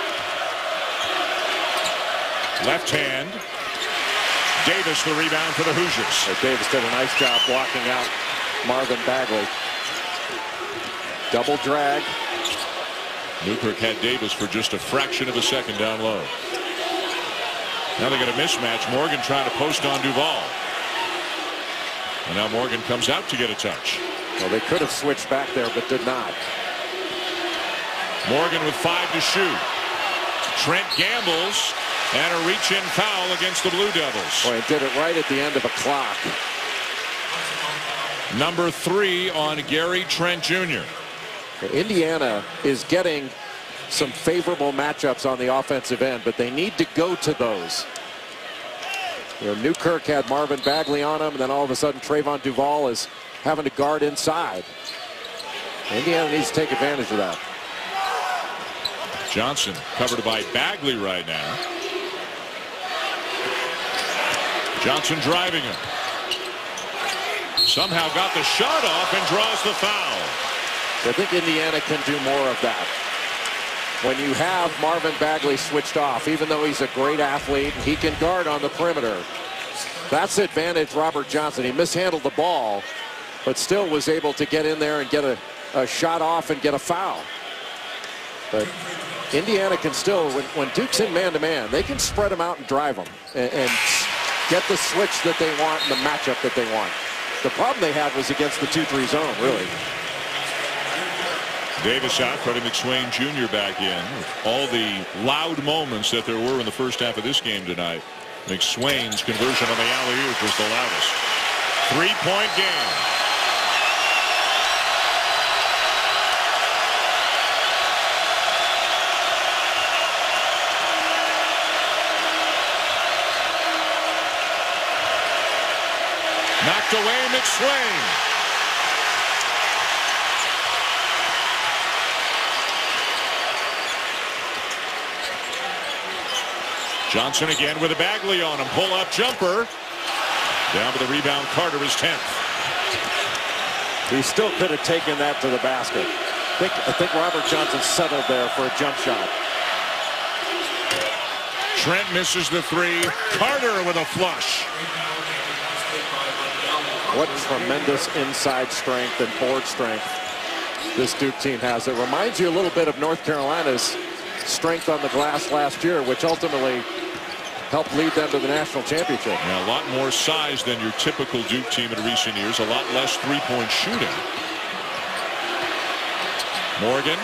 Left hand. Davis the rebound for the Hoosiers. Davis did a nice job blocking out Marvin Bagley. Double drag. Newkirk had Davis for just a fraction of a second down low. Now they got a mismatch. Morgan trying to post on Duval. And now Morgan comes out to get a touch. Well, they could have switched back there, but did not. Morgan with five to shoot. Trent gambles and a reach-in foul against the Blue Devils. Boy, he did it right at the end of a clock. Number three on Gary Trent Jr. Indiana is getting some favorable matchups on the offensive end, but they need to go to those. You know, Newkirk had Marvin Bagley on him, and then all of a sudden Trevon Duval is having to guard inside. Indiana needs to take advantage of that. Johnson covered by Bagley right now. Johnson driving him. Somehow got the shot off and draws the foul. I think Indiana can do more of that. When you have Marvin Bagley switched off, even though he's a great athlete, he can guard on the perimeter. That's advantage Robert Johnson. He mishandled the ball, but still was able to get in there and get a, a shot off and get a foul. But Indiana can still, when, when Duke's in man-to-man, -man, they can spread them out and drive them and, and get the switch that they want and the matchup that they want. The problem they had was against the 2-3 zone, really. Davis out, Freddie McSwain Jr. back in. All the loud moments that there were in the first half of this game tonight. McSwain's conversion on the alley-oop was the loudest. Three-point game. Knocked away McSwain. Johnson again with a Bagley on him. Pull up jumper. Down to the rebound. Carter is 10th. He still could have taken that to the basket. I think, I think Robert Johnson settled there for a jump shot. Trent misses the three. Carter with a flush. What tremendous inside strength and board strength this Duke team has. It reminds you a little bit of North Carolina's strength on the glass last year, which ultimately helped lead them to the national championship. Yeah, a lot more size than your typical Duke team in recent years. A lot less three-point shooting. Morgan,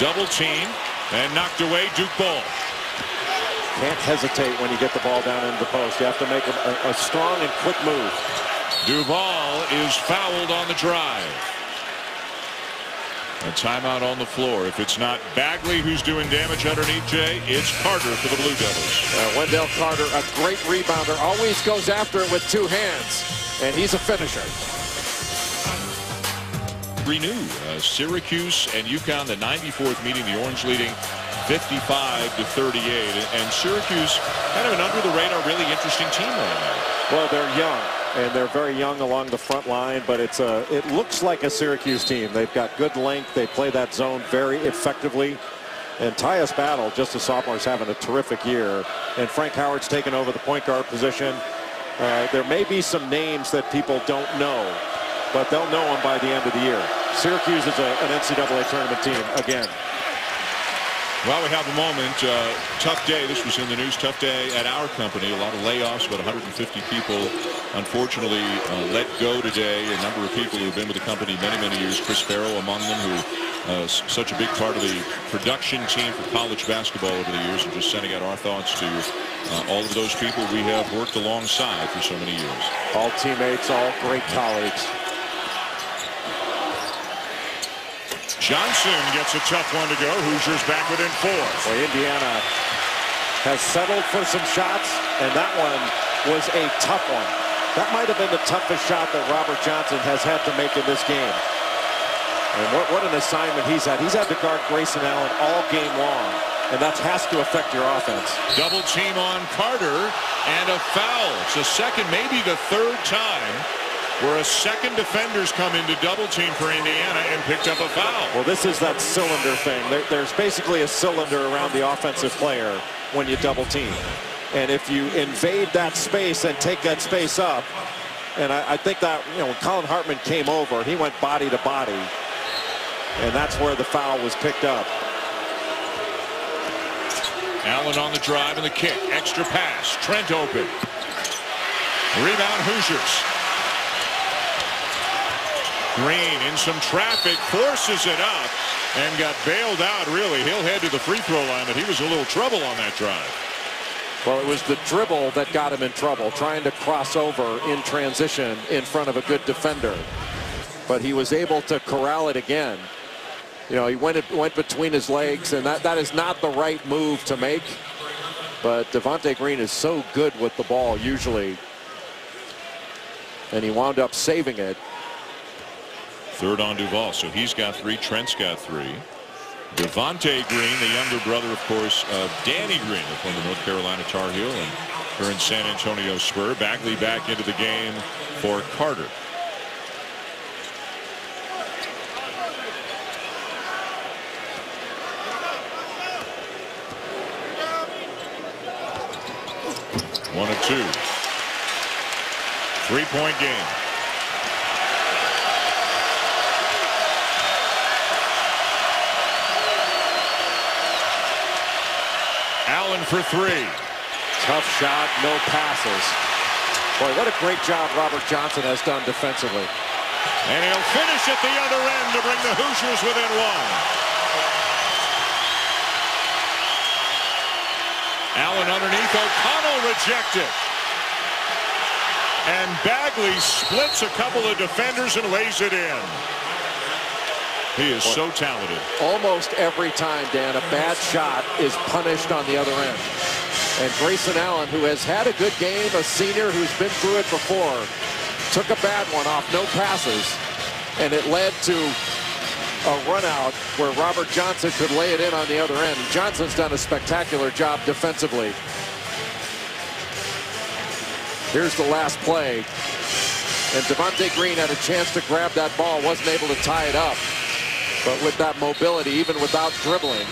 double team, and knocked away Duke ball. Can't hesitate when you get the ball down into the post. You have to make a, a strong and quick move. Duval is fouled on the drive. A timeout on the floor. If it's not Bagley who's doing damage underneath Jay, it's Carter for the Blue Devils. Uh, Wendell Carter, a great rebounder, always goes after it with two hands, and he's a finisher. Renew uh, Syracuse and UConn, the 94th meeting, the Orange leading 55 to 38, and Syracuse kind of an under the radar, really interesting team right now. Well, they're young and they're very young along the front line, but it's a it looks like a Syracuse team. They've got good length. They play that zone very effectively. And Tyus Battle, just a sophomore, is having a terrific year. And Frank Howard's taken over the point guard position. Uh, there may be some names that people don't know, but they'll know them by the end of the year. Syracuse is a, an NCAA tournament team again. Well, we have a moment. Uh, tough day. This was in the news. Tough day at our company. A lot of layoffs. About 150 people, unfortunately, uh, let go today. A number of people who've been with the company many, many years. Chris Farrow among them, who uh, such a big part of the production team for college basketball over the years. And just sending out our thoughts to uh, all of those people we have worked alongside for so many years. All teammates, all great colleagues. Johnson gets a tough one to go. Hoosiers back within four. Well, Indiana has settled for some shots, and that one was a tough one. That might have been the toughest shot that Robert Johnson has had to make in this game. And what, what an assignment he's had. He's had to guard Grayson Allen all game long. And that has to affect your offense. Double team on Carter and a foul. It's the second, maybe the third time where a second defender's come into double team for Indiana and picked up a foul. Well, this is that cylinder thing. There, there's basically a cylinder around the offensive player when you double team. And if you invade that space and take that space up, and I, I think that, you know, when Collin Hartman came over, he went body to body. And that's where the foul was picked up. Allen on the drive and the kick. Extra pass. Trent open. Rebound Hoosiers. Green in some traffic, forces it up, and got bailed out, really. He'll head to the free throw line, but he was a little trouble on that drive. Well, it was the dribble that got him in trouble, trying to cross over in transition in front of a good defender. But he was able to corral it again. You know, he went went between his legs, and that, that is not the right move to make. But Devonte Green is so good with the ball usually. And he wound up saving it. Third on Duval, so he's got three. Trent's got three. Devonte Green, the younger brother, of course, of Danny Green, the former North Carolina Tar Heel and current San Antonio Spur. Bagley back into the game for Carter. One of two. Three-point game. Allen for three. Tough shot, no passes. Boy, what a great job Robert Johnson has done defensively. And he'll finish at the other end to bring the Hoosiers within one. Allen underneath, O'Connell rejected. And Bagley splits a couple of defenders and lays it in. He is so talented. Almost every time, Dan, a bad shot is punished on the other end. And Grayson Allen, who has had a good game, a senior who's been through it before, took a bad one off, no passes, and it led to a run out where Robert Johnson could lay it in on the other end. Johnson's done a spectacular job defensively. Here's the last play. And Devonte Green had a chance to grab that ball, wasn't able to tie it up. But with that mobility, even without dribbling,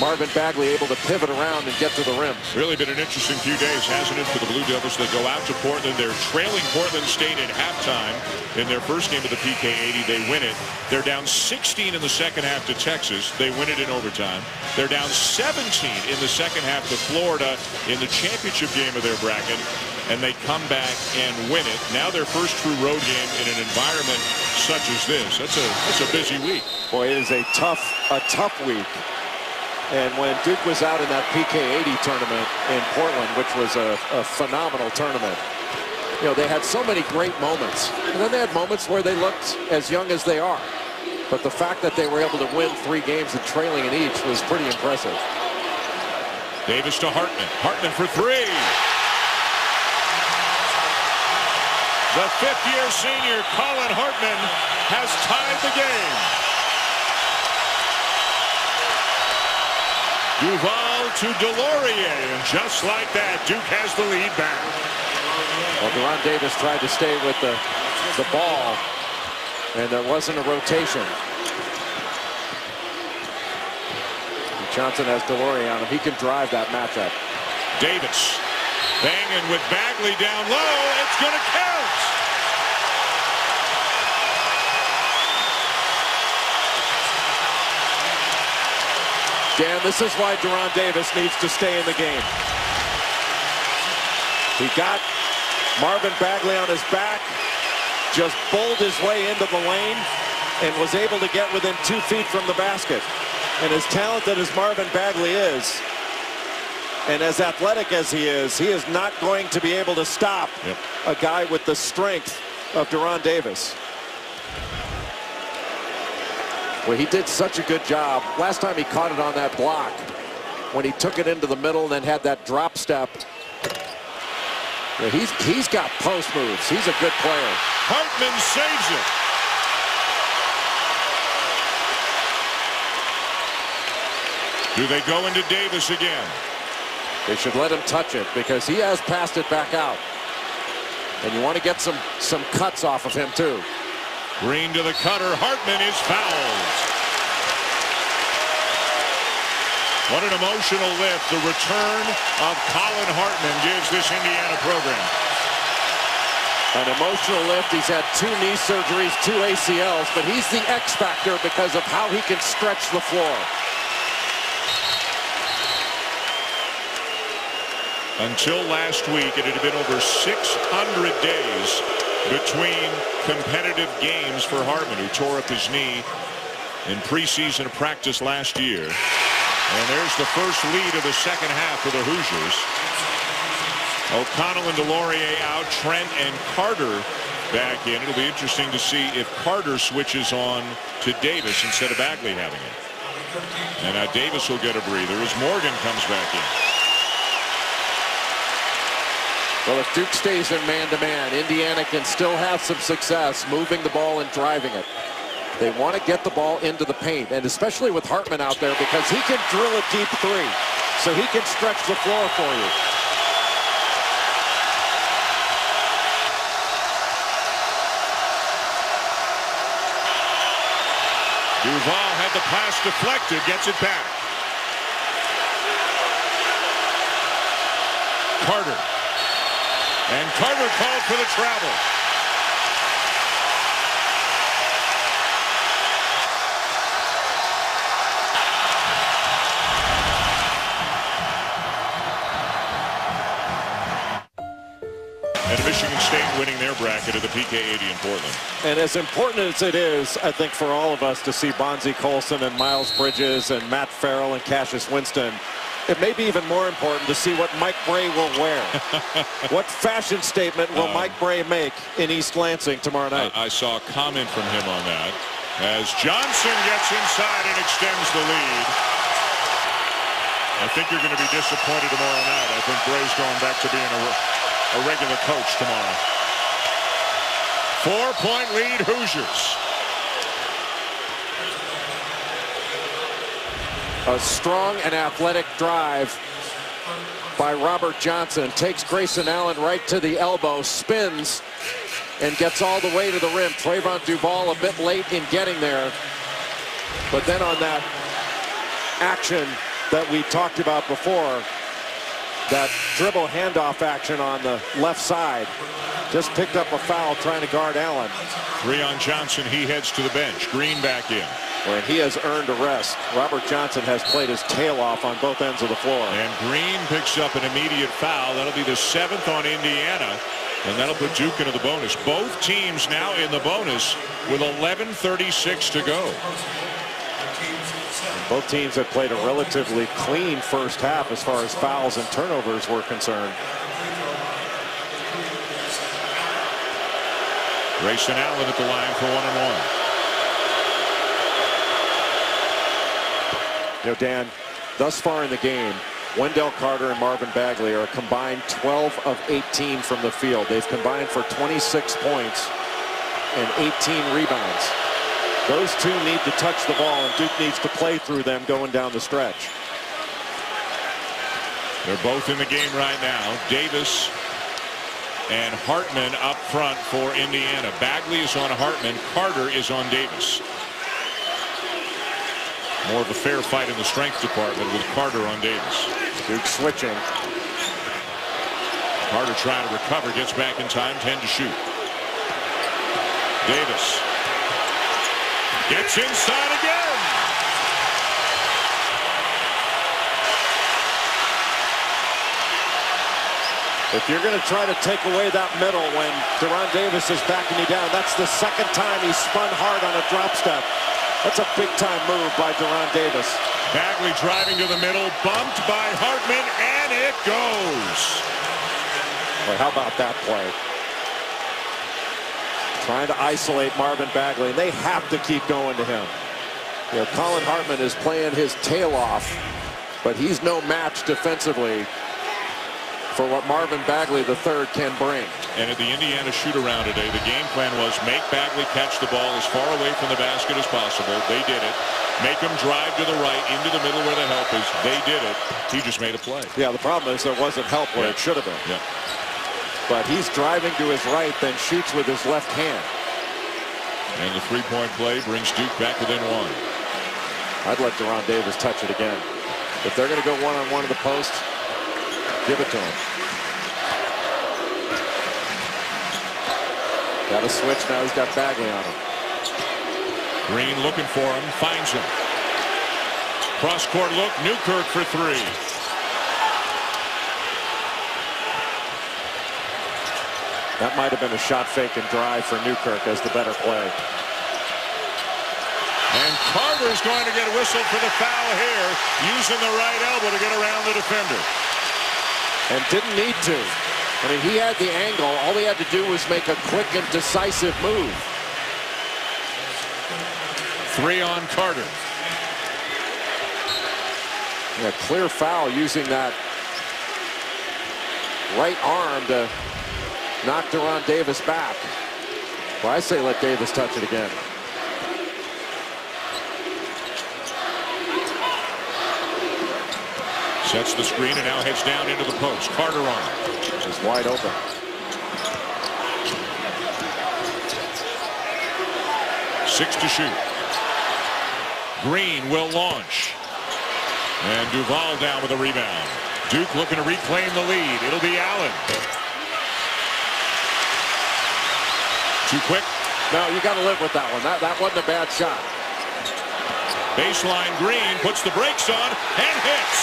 Marvin Bagley able to pivot around and get to the rim. Really been an interesting few days, hasn't it, for the Blue Devils? They go out to Portland. They're trailing Portland State at halftime in their first game of the PK 80. They win it. They're down 16 in the second half to Texas. They win it in overtime. They're down 17 in the second half to Florida in the championship game of their bracket and they come back and win it. Now their first true road game in an environment such as this. That's a that's a busy week. Boy, it is a tough a tough week. And when Duke was out in that PK 80 tournament in Portland, which was a, a phenomenal tournament, you know, they had so many great moments. And then they had moments where they looked as young as they are. But the fact that they were able to win three games and trailing in each was pretty impressive. Davis to Hartman. Hartman for three. The fifth-year senior, Collin Hartman, has tied the game. Duval to DeLaurier, and just like that, Duke has the lead back. Well, De'Ron Davis tried to stay with the, the ball, and there wasn't a rotation. Johnson has DeLaurier on him. He can drive that matchup. Davis banging with Bagley down low. It's going to count. Dan, this is why De'Ron Davis needs to stay in the game. He got Marvin Bagley on his back, just bowled his way into the lane, and was able to get within two feet from the basket. And as talented as Marvin Bagley is, and as athletic as he is, he is not going to be able to stop yep. a guy with the strength of De'Ron Davis. Well, he did such a good job. Last time he caught it on that block when he took it into the middle and then had that drop step. Yeah, he's he's got post moves. He's a good player. Hartman saves it. Do they go into Davis again? They should let him touch it because he has passed it back out. And you want to get some, some cuts off of him, too. Green to the cutter. Hartman is fouled. What an emotional lift. The return of Colin Hartman gives this Indiana program. An emotional lift. He's had two knee surgeries, two ACLs, but he's the X factor because of how he can stretch the floor. Until last week, it had been over 600 days between competitive games for Hartman, who tore up his knee in preseason practice last year. And there's the first lead of the second half for the Hoosiers. O'Connell and DeLaurier out. Trent and Carter back in. It'll be interesting to see if Carter switches on to Davis instead of Bagley having it. And now Davis will get a breather as Morgan comes back in. Well, if Duke stays in man-to-man, -man, Indiana can still have some success moving the ball and driving it. They want to get the ball into the paint, and especially with Hartman out there because he can drill a deep three, so he can stretch the floor for you. Duval had the pass deflected, gets it back. Carter and Carter called for the travel. And Michigan State winning their bracket of the PK80 in Portland. And as important as it is, I think, for all of us to see Bonzie Colson and Miles Bridges and Matt Farrell and Cassius Winston it may be even more important to see what Mike Brey will wear. what fashion statement will um, Mike Brey make in East Lansing tomorrow night? I, I saw a comment from him on that as Johnson gets inside and extends the lead. I think you're going to be disappointed tomorrow night. I think Brey's going back to being a, a regular coach tomorrow. Four-point lead Hoosiers. A strong and athletic drive by Robert Johnson. Takes Grayson Allen right to the elbow, spins, and gets all the way to the rim. Trevon Duval a bit late in getting there. But then on that action that we talked about before, that dribble handoff action on the left side, just picked up a foul trying to guard Allen. Three on Johnson. He heads to the bench. Green back in when he has earned a rest. Robert Johnson has played his tail off on both ends of the floor. And Green picks up an immediate foul. That'll be the seventh on Indiana. And that'll put Duke into the bonus. Both teams now in the bonus with 11.36 to go. Both teams have played a relatively clean first half as far as fouls and turnovers were concerned. Grayson Allen at the line for one and one. You know, Dan, thus far in the game, Wendell Carter and Marvin Bagley are a combined 12 of 18 from the field. They've combined for 26 points and 18 rebounds. Those two need to touch the ball, and Duke needs to play through them going down the stretch. They're both in the game right now. Davis and Hartman up front for Indiana. Bagley is on Hartman. Carter is on Davis. More of a fair fight in the strength department with Carter on Davis. Duke switching. Carter trying to recover, gets back in time, 10 to shoot. Davis gets inside again. If you're going to try to take away that middle when De'Ron Davis is backing you down, that's the second time he spun hard on a drop step. That's a big-time move by De'Ron Davis. Bagley driving to the middle, bumped by Hartman, and it goes. Well, how about that play? Trying to isolate Marvin Bagley, and they have to keep going to him. You know, Collin Hartman is playing his tail off, but he's no match defensively for what Marvin Bagley III can bring. And at the Indiana shoot-around today, the game plan was make Bagley catch the ball as far away from the basket as possible. They did it. Make him drive to the right, into the middle where the help is. They did it. He just made a play. Yeah, the problem is there wasn't help where Yeah. it should have been. Yeah. But he's driving to his right, then shoots with his left hand. And the three-point play brings Duke back within one. I'd let De'Ron Davis touch it again. If they're going to go one-on-one in the post, give it to him. Got a switch now. He's got Bagley on him. Green looking for him, finds him. Cross-court look, Newkirk for three. That might have been a shot fake and drive for Newkirk as the better play. And Carter's going to get whistled for the foul here, using the right elbow to get around the defender. And didn't need to. I mean, he had the angle. All he had to do was make a quick and decisive move. Three on Carter. A clear foul using that right arm to knock De'Ron Davis back. Well, I say let Davis touch it again. Sets the screen and now heads down into the post. Carter on. Is wide open. Six to shoot. Green will launch. And Duval down with a rebound. Duke looking to reclaim the lead. It'll be Allen. Too quick. No, you got to live with that one. That, that wasn't a bad shot. Baseline Green puts the brakes on and hits.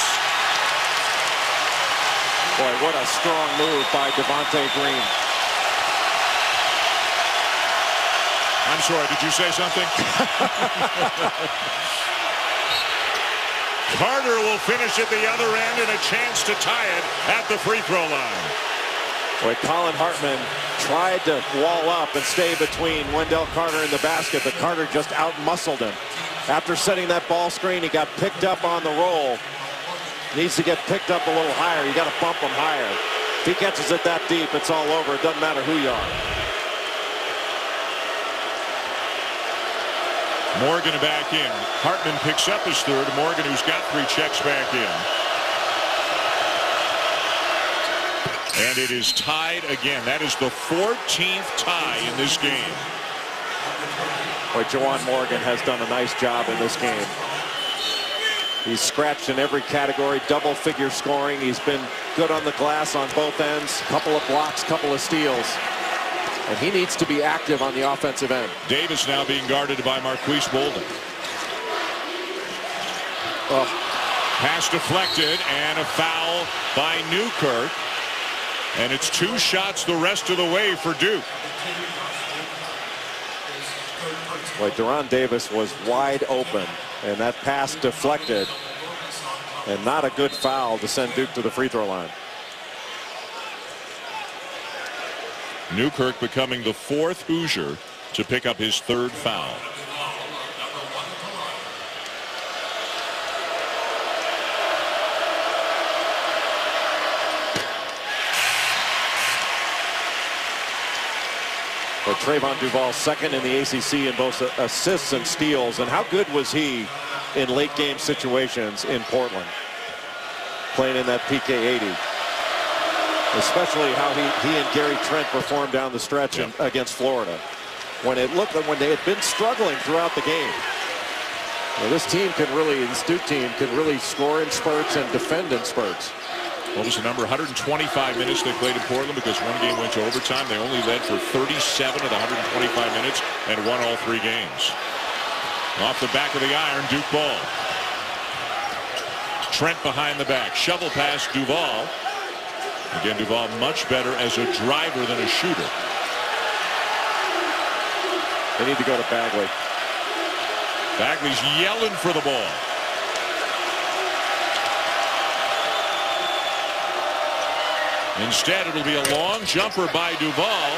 Boy, what a strong move by Devonte Green. I'm sorry, did you say something? Carter will finish at the other end and a chance to tie it at the free throw line. Boy, Collin Hartman tried to wall up and stay between Wendell Carter and the basket, but Carter just out-muscled him. After setting that ball screen, he got picked up on the roll. Needs to get picked up a little higher. You got to bump him higher. If he catches it that deep, it's all over. It doesn't matter who you are. Morgan back in. Hartman picks up his third. Morgan, who's got three checks back in. And it is tied again. That is the 14th tie in this game. Boy, Juwan Morgan has done a nice job in this game. He's scratched in every category, double figure scoring. He's been good on the glass on both ends. Couple of blocks, couple of steals. And he needs to be active on the offensive end. Davis now being guarded by Marques Bolden. Oh, Pass deflected and a foul by Newkirk. And it's two shots the rest of the way for Duke. boy, De'Ron Davis was wide open. And that pass deflected. And not a good foul to send Duke to the free throw line. Newkirk becoming the fourth Hoosier to pick up his third foul. But Trevon Duval second in the ACC in both assists and steals. And how good was he in late game situations in Portland? Playing in that PK 80. Especially how he, he and Gary Trent performed down the stretch in- against Florida. When it looked like when they had been struggling throughout the game. Well, this team can really, this Duke team can really score in spurts and defend in spurts. What was the number? 125 minutes they played in Portland because one game went to overtime. They only led for 37 of the 125 minutes and won all three games. Off the back of the iron, Duke ball. Trent behind the back. Shovel pass Duval. Again, Duval much better as a driver than a shooter. They need to go to Bagley. Bagley's yelling for the ball. Instead, it'll be a long jumper by Duval,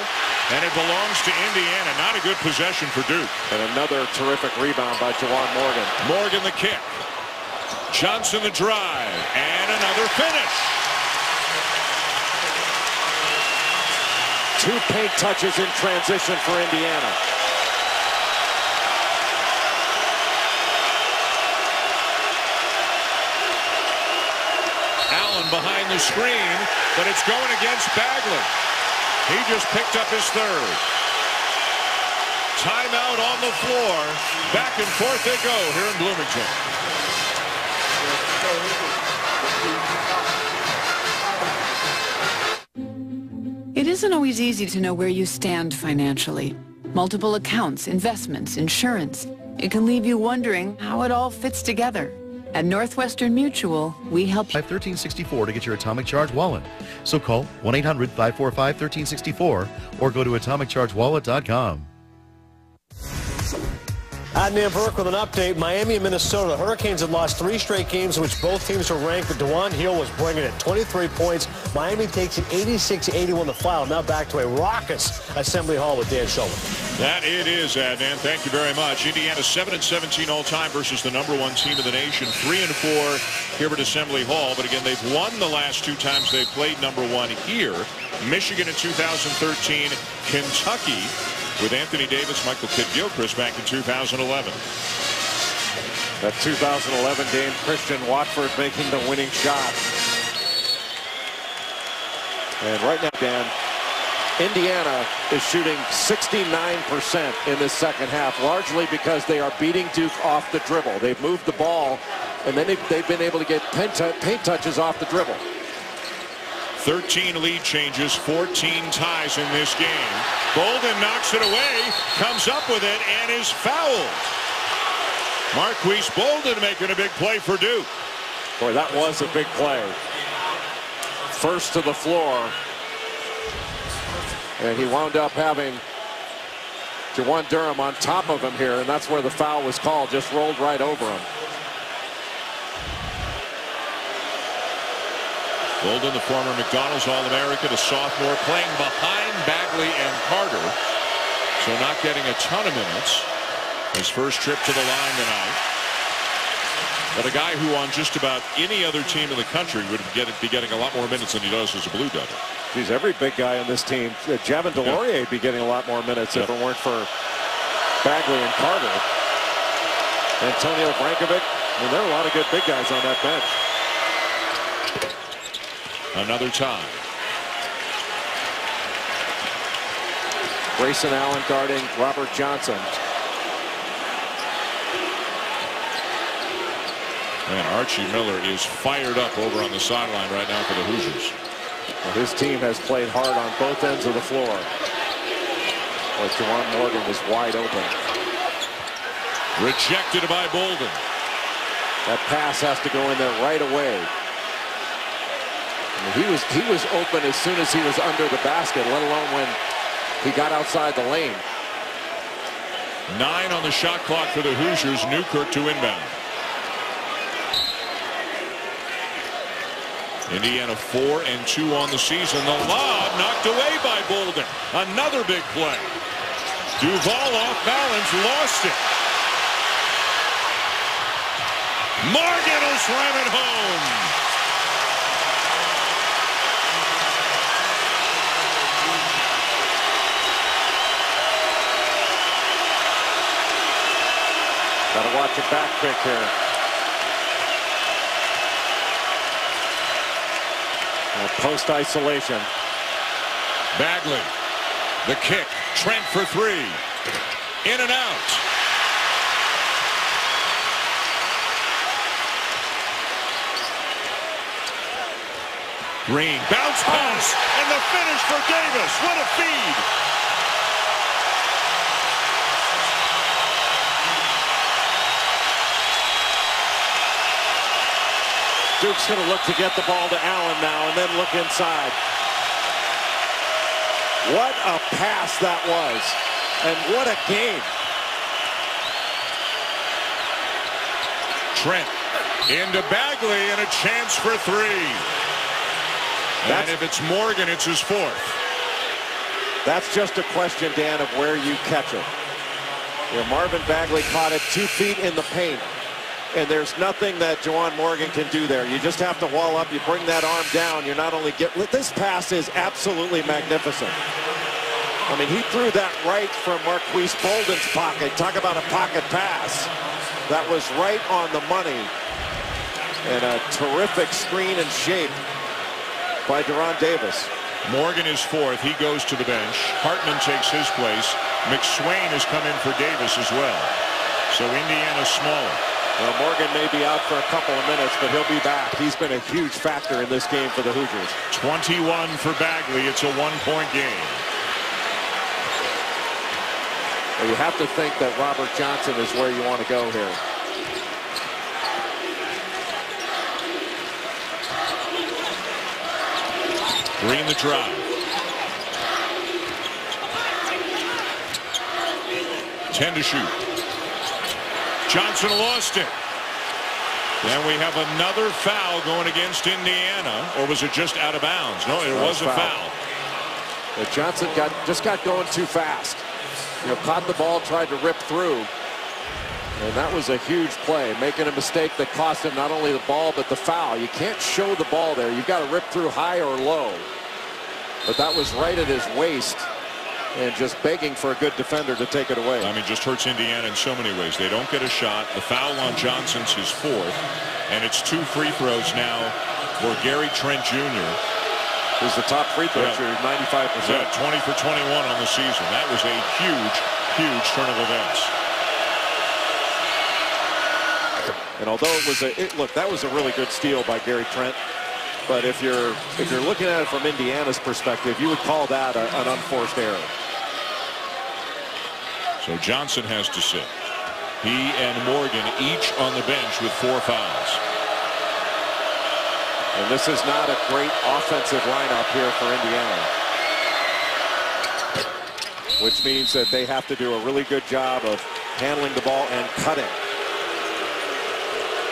and it belongs to Indiana. Not a good possession for Duke. And another terrific rebound by Juwan Morgan. Morgan the kick. Johnson the drive, and another finish. Two paint touches in transition for Indiana. The screen, but it's going against Bagley. He just picked up his third. Timeout on the floor. Back and forth they go here in Bloomington. It isn't always easy to know where you stand financially. Multiple accounts, investments, insurance. It can leave you wondering how it all fits together. At Northwestern Mutual, we help you. 1364 to get your Atomic Charge wallet. So call 1-800-545-1364 or go to AtomicChargeWallet.com. Adnan Virk with an update. Miami and Minnesota. The Hurricanes had lost three straight games in which both teams were ranked, but Dewan Huell was bringing it. 23 points. Miami takes it 86-81 the final. Now back to a raucous Assembly Hall with Dan Shulman. That it is, uh, Adnan. Thank you very much. Indiana 7 and 17 all time versus the number one team of the nation. 3 and 4 here at Assembly Hall. But again, they've won the last two times they've played number one here. Michigan in 2013, Kentucky with Anthony Davis, Michael Kidd-Gilchrist back in 2011. That 2011 game, Christian Watford making the winning shot. And right now, Dan, Indiana is shooting 69% in this second half, largely because they are beating Duke off the dribble. They've moved the ball, and then they've, they've been able to get paint touches off the dribble. 13 lead changes, 14 ties in this game. Bolden knocks it away, comes up with it, and is fouled. Marques Bolden making a big play for Duke. Boy, that was a big play. First to the floor. And he wound up having Juwan Durham on top of him here, and that's where the foul was called. Just rolled right over him. Bolden, the former McDonald's All-American, a sophomore, playing behind Bagley and Carter. So not getting a ton of minutes. His first trip to the line tonight. But a guy who on just about any other team in the country would get, be getting a lot more minutes than he does as a Blue Devil. Geez, every big guy on this team. Uh, Yeah. would be getting a lot more minutes if it weren't for Bagley and Carter. Antonio Vrankovic. I mean, there are a lot of good big guys on that bench. Another time. Grayson Allen guarding Robert Johnson. And Archie Miller is fired up over on the sideline right now for the Hoosiers. Well, his team has played hard on both ends of the floor. But Juwan Morgan was wide open. Rejected by Bolden. That pass has to go in there right away. He was he was open as soon as he was under the basket, let alone when he got outside the lane. Nine on the shot clock for the Hoosiers. Newkirk to inbound. Indiana four and two on the season. The lob knocked away by Bolden. Another big play. Duval off balance, lost it. Morgan will slam it home. Watch a back pick here. Post isolation. Bagley. The kick. Trent for three. In and out. Green. Bounce pass. And the finish for Davis. What a feed. Duke's going to look to get the ball to Allen now and then look inside. What a pass that was. And what a game. Trent into Bagley and a chance for three. That's- and if it's Morgan, it's his fourth. That's just a question, Dan, of where you catch it. You Marvin Bagley caught it two feet in the paint. And there's nothing that Juwan Morgan can do there. You just have to wall up. You bring that arm down. You're not only get. This pass is absolutely magnificent. I mean, he threw that right from Marques Bolden's pocket. Talk about a pocket pass. That was right on the money. And a terrific screen and shape by De'Ron Davis. Morgan is fourth. He goes to the bench. Hartman takes his place. McSwain has come in for Davis as well. So Indiana smaller. Well, Morgan may be out for a couple of minutes, but he'll be back. He's been a huge factor in this game for the Hoosiers. 21 for Bagley. It's a one-point game. Well, you have to think that Robert Johnson is where you want to go here. Green the drive. Ten to shoot. Johnson lost it. And we have another foul going against Indiana. Or was it just out of bounds? No, it was, was a foul. But Johnson got just got going too fast. You know, caught the ball, tried to rip through. And that was a huge play, making a mistake that cost him not only the ball, but the foul. You can't show the ball there. You've got to rip through high or low. But that was right at his waist and just begging for a good defender to take it away. I mean, just hurts Indiana in so many ways. They don't get a shot. The foul on Johnson's his fourth. And it's two free throws now for Gary Trent Jr. Who's the top free throw shooter, 95%. Yeah, 20 for 21 on the season. That was a huge, huge turn of events. And although it was a it, look, that was a really good steal by Gary Trent. But if you're if you're looking at it from Indiana's perspective, you would call that a, an unforced error. So Johnson has to sit. He and Morgan each on the bench with four fouls. And this is not a great offensive lineup here for Indiana. Which means that they have to do a really good job of handling the ball and cutting.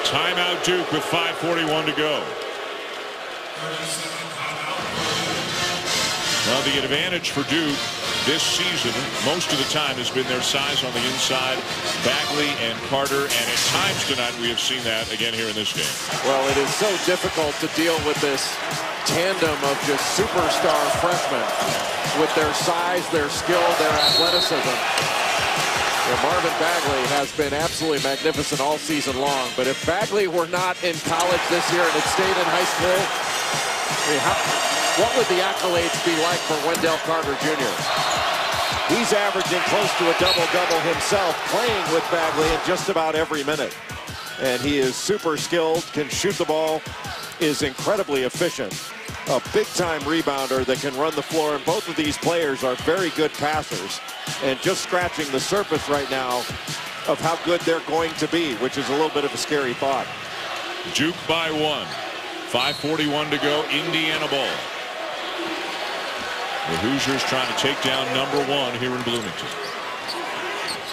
Timeout Duke with 5.41 to go. Well, the advantage for Duke this season, most of the time, has been their size on the inside. Bagley and Carter, and at times tonight we have seen that again here in this game. Well, it is so difficult to deal with this tandem of just superstar freshmen with their size, their skill, their athleticism. Marvin Bagley has been absolutely magnificent all season long. But if Bagley were not in college this year and had stayed in high school, Mean, how, what would the accolades be like for Wendell Carter Jr.? He's averaging close to a double-double himself, playing with Bagley in just about every minute. And he is super skilled, can shoot the ball, is incredibly efficient. A big-time rebounder that can run the floor, and both of these players are very good passers and just scratching the surface right now of how good they're going to be, which is a little bit of a scary thought. Duke by one. 5.41 to go. Indiana ball. The Hoosiers trying to take down number one here in Bloomington.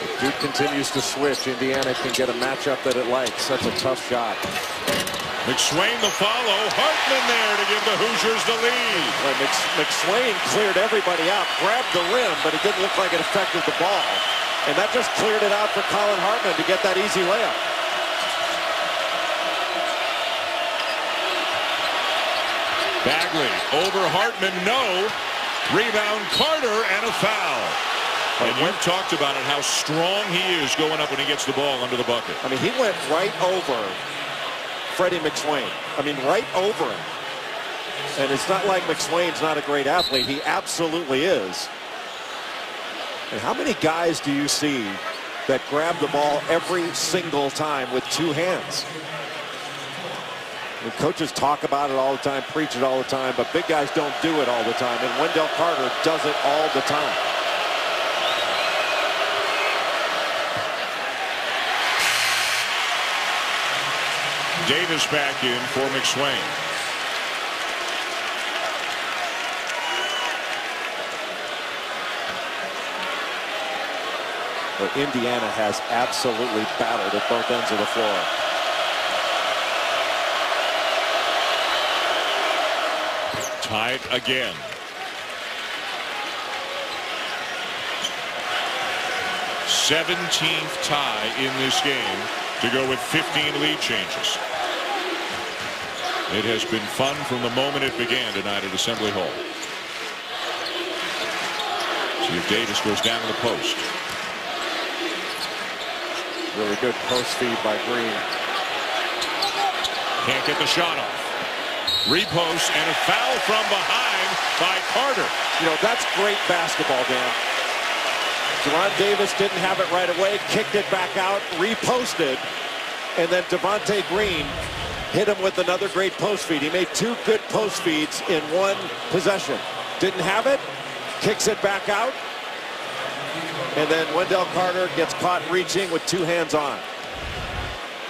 If Duke continues to switch. Indiana can get a matchup that it likes. That's a tough shot. McSwain the follow. Hartman there to give the Hoosiers the lead. Well, McSwain cleared everybody out, grabbed the rim, but it didn't look like it affected the ball. And that just cleared it out for Collin Hartman to get that easy layup. Bagley over Hartman, no. Rebound Carter and a foul. And we've talked about it, how strong he is going up when he gets the ball under the bucket. I mean, he went right over Freddie McSwain. I mean, right over him. And it's not like McSwain's not a great athlete. He absolutely is. And how many guys do you see that grab the ball every single time with two hands? Coaches talk about it all the time, preach it all the time, but big guys don't do it all the time. And Wendell Carter does it all the time. Davis back in for McSwain. But Indiana has absolutely battled at both ends of the floor. Tied again. Seventeenth tie in this game to go with 15 lead changes. It has been fun from the moment it began tonight at Assembly Hall. See if Davis goes down to the post. Really good post feed by Green. Can't get the shot off. Repost and a foul from behind by Carter. You know, that's great basketball, Dan. De'Ron Davis didn't have it right away, kicked it back out, reposted, and then Devonte Green hit him with another great post feed. He made two good post feeds in one possession. Didn't have it, kicks it back out, and then Wendell Carter gets caught reaching with two hands on.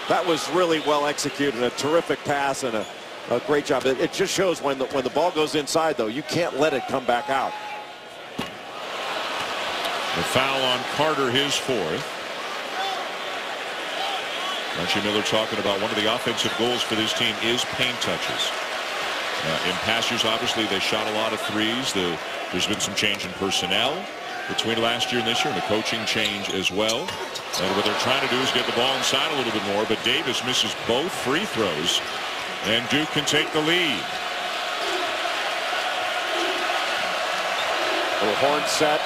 That was really well executed, a terrific pass and a, a great job. It, it, just shows when the, when the ball goes inside, though, you can't let it come back out. The foul on Carter, his fourth. Archie Miller talking about one of the offensive goals for this team is paint touches. Uh, in past years, obviously, they shot a lot of threes. The, there's been some change in personnel between last year and this year, and a coaching change as well. And what they're trying to do is get the ball inside a little bit more, but Davis misses both free throws, and Duke can take the lead. Little horn set.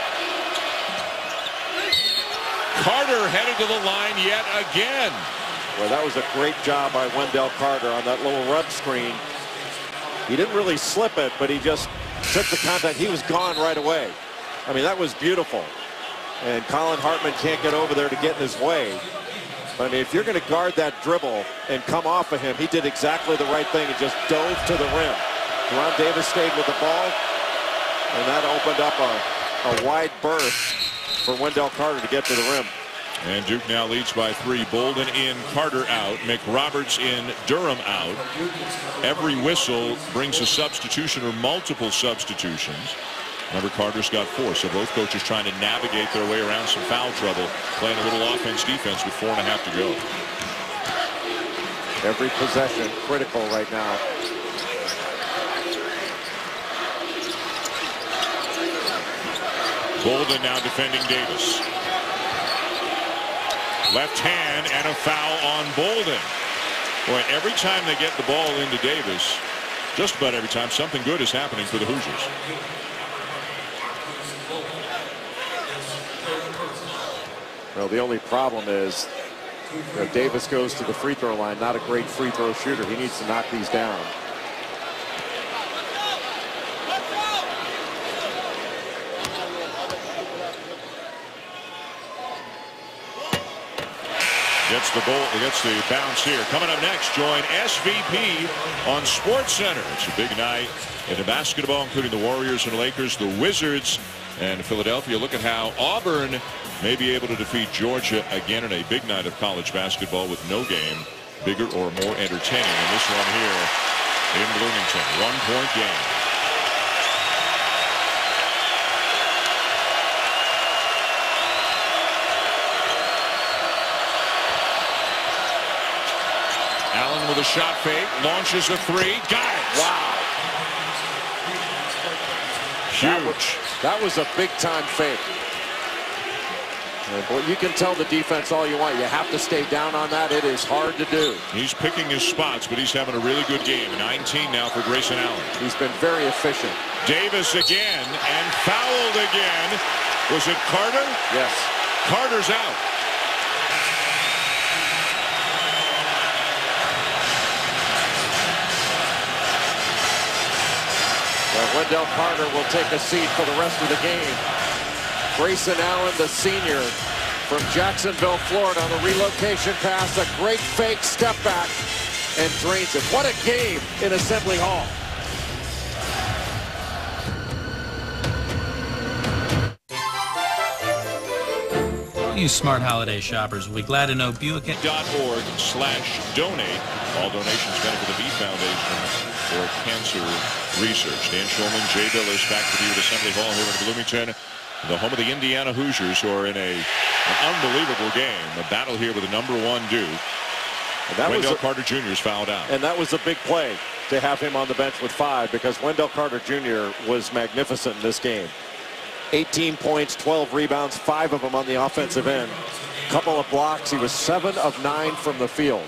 Carter headed to the line yet again. Well, that was a great job by Wendell Carter on that little rub screen. He didn't really slip it, but he just took the contact. He was gone right away. I mean, that was beautiful. And Collin Hartman can't get over there to get in his way. I mean, if you're going to guard that dribble and come off of him, he did exactly the right thing and just dove to the rim. De'Ron Davis stayed with the ball, and that opened up a, a wide berth for Wendell Carter to get to the rim. And Duke now leads by three. Bolden in, Carter out. McRoberts in, Durham out. Every whistle brings a substitution or multiple substitutions. Remember, Carter's got four, so both coaches trying to navigate their way around some foul trouble, playing a little offense-defense with four and a half to go. Every possession critical right now. Bolden now defending Davis. Left hand and a foul on Bolden. Boy, every time they get the ball into Davis, just about every time, something good is happening for the Hoosiers. Well, the only problem is you know, Davis goes to the free throw line, not a great free throw shooter. He needs to knock these down. Gets the ball, gets the bounce here. Coming up next, join SVP on SportsCenter. It's a big night in the basketball, including the Warriors and Lakers, the Wizards, and Philadelphia. Look at how Auburn may be able to defeat Georgia again in a big night of college basketball with no game bigger or more entertaining than this one here in Bloomington. One-point game. Allen with a shot fake, launches a three, got it. Wow. Huge. That was, that was a big-time fake. Well, you can tell the defense all you want. You have to stay down on that. It is hard to do. He's picking his spots, but he's having a really good game. 19 now for Grayson Allen. He's been very efficient. Davis again and fouled again. Was it Carter? Yes. Carter's out. Well, Wendell Carter will take a seat for the rest of the game. Grayson Allen, the senior from Jacksonville, Florida on the relocation pass. A great fake step back and drains it. What a game in Assembly Hall. You smart holiday shoppers will be glad to know Buick. .org slash donate. All donations benefit the V Foundation for cancer research. Dan Shulman, Jay Bilas back with you at Assembly Hall here in Bloomington. The home of the Indiana Hoosiers who are in a, an unbelievable game. A battle here with the number one Duke. And that Wendell was a, Carter Jr. is fouled out. And that was a big play to have him on the bench with five because Wendell Carter Jr. was magnificent in this game. 18 points, 12 rebounds, five of them on the offensive end. Couple of blocks. He was seven of nine from the field.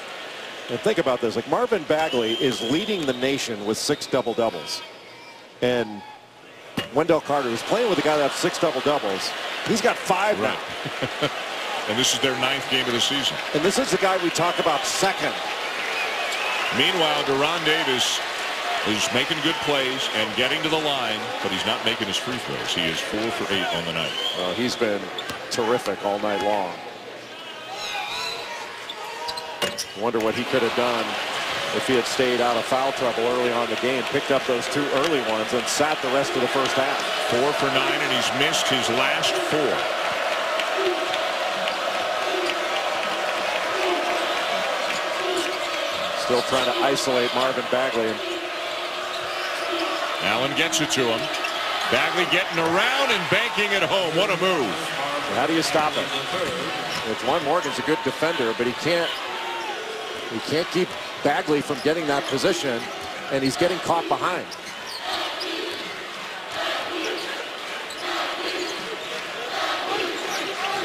And think about this. Like Marvin Bagley is leading the nation with six double doubles. And Wendell Carter was playing with a guy that has six double doubles. He's got five right. now. and this is their ninth game of the season. And this is the guy we talk about second. Meanwhile, De'Ron Davis is making good plays and getting to the line, but he's not making his free throws. He is four for eight on the night. Well, he's been terrific all night long. Wonder what he could have done if he had stayed out of foul trouble early on the game, picked up those two early ones, and sat the rest of the first half. Four for nine, and he's missed his last four. Still trying to isolate Marvin Bagley. Allen gets it to him. Bagley getting around and banking it home. What a move. How do you stop him? It's one Morgan's a good defender, but he can't he can't keep Bagley from getting that position, and he's getting caught behind.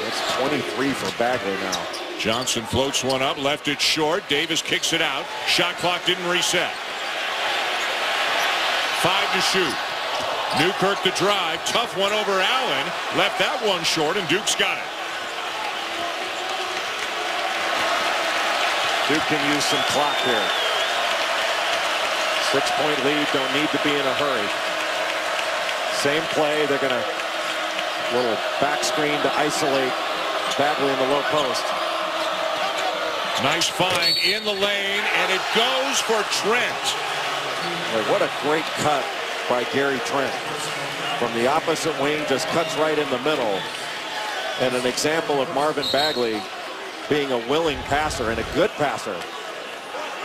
It's 23 for Bagley now. Johnson floats one up, left it short. Davis kicks it out. Shot clock didn't reset. Five to shoot. Newkirk the drive. Tough one over Allen. Left that one short, and Duke's got it. Duke can use some clock here. Six-point lead, don't need to be in a hurry. Same play, they're going to little back screen to isolate Bagley in the low post. Nice find in the lane, and it goes for Trent. what a great cut by Gary Trent. From the opposite wing, just cuts right in the middle. And an example of Marvin Bagley being a willing passer and a good passer.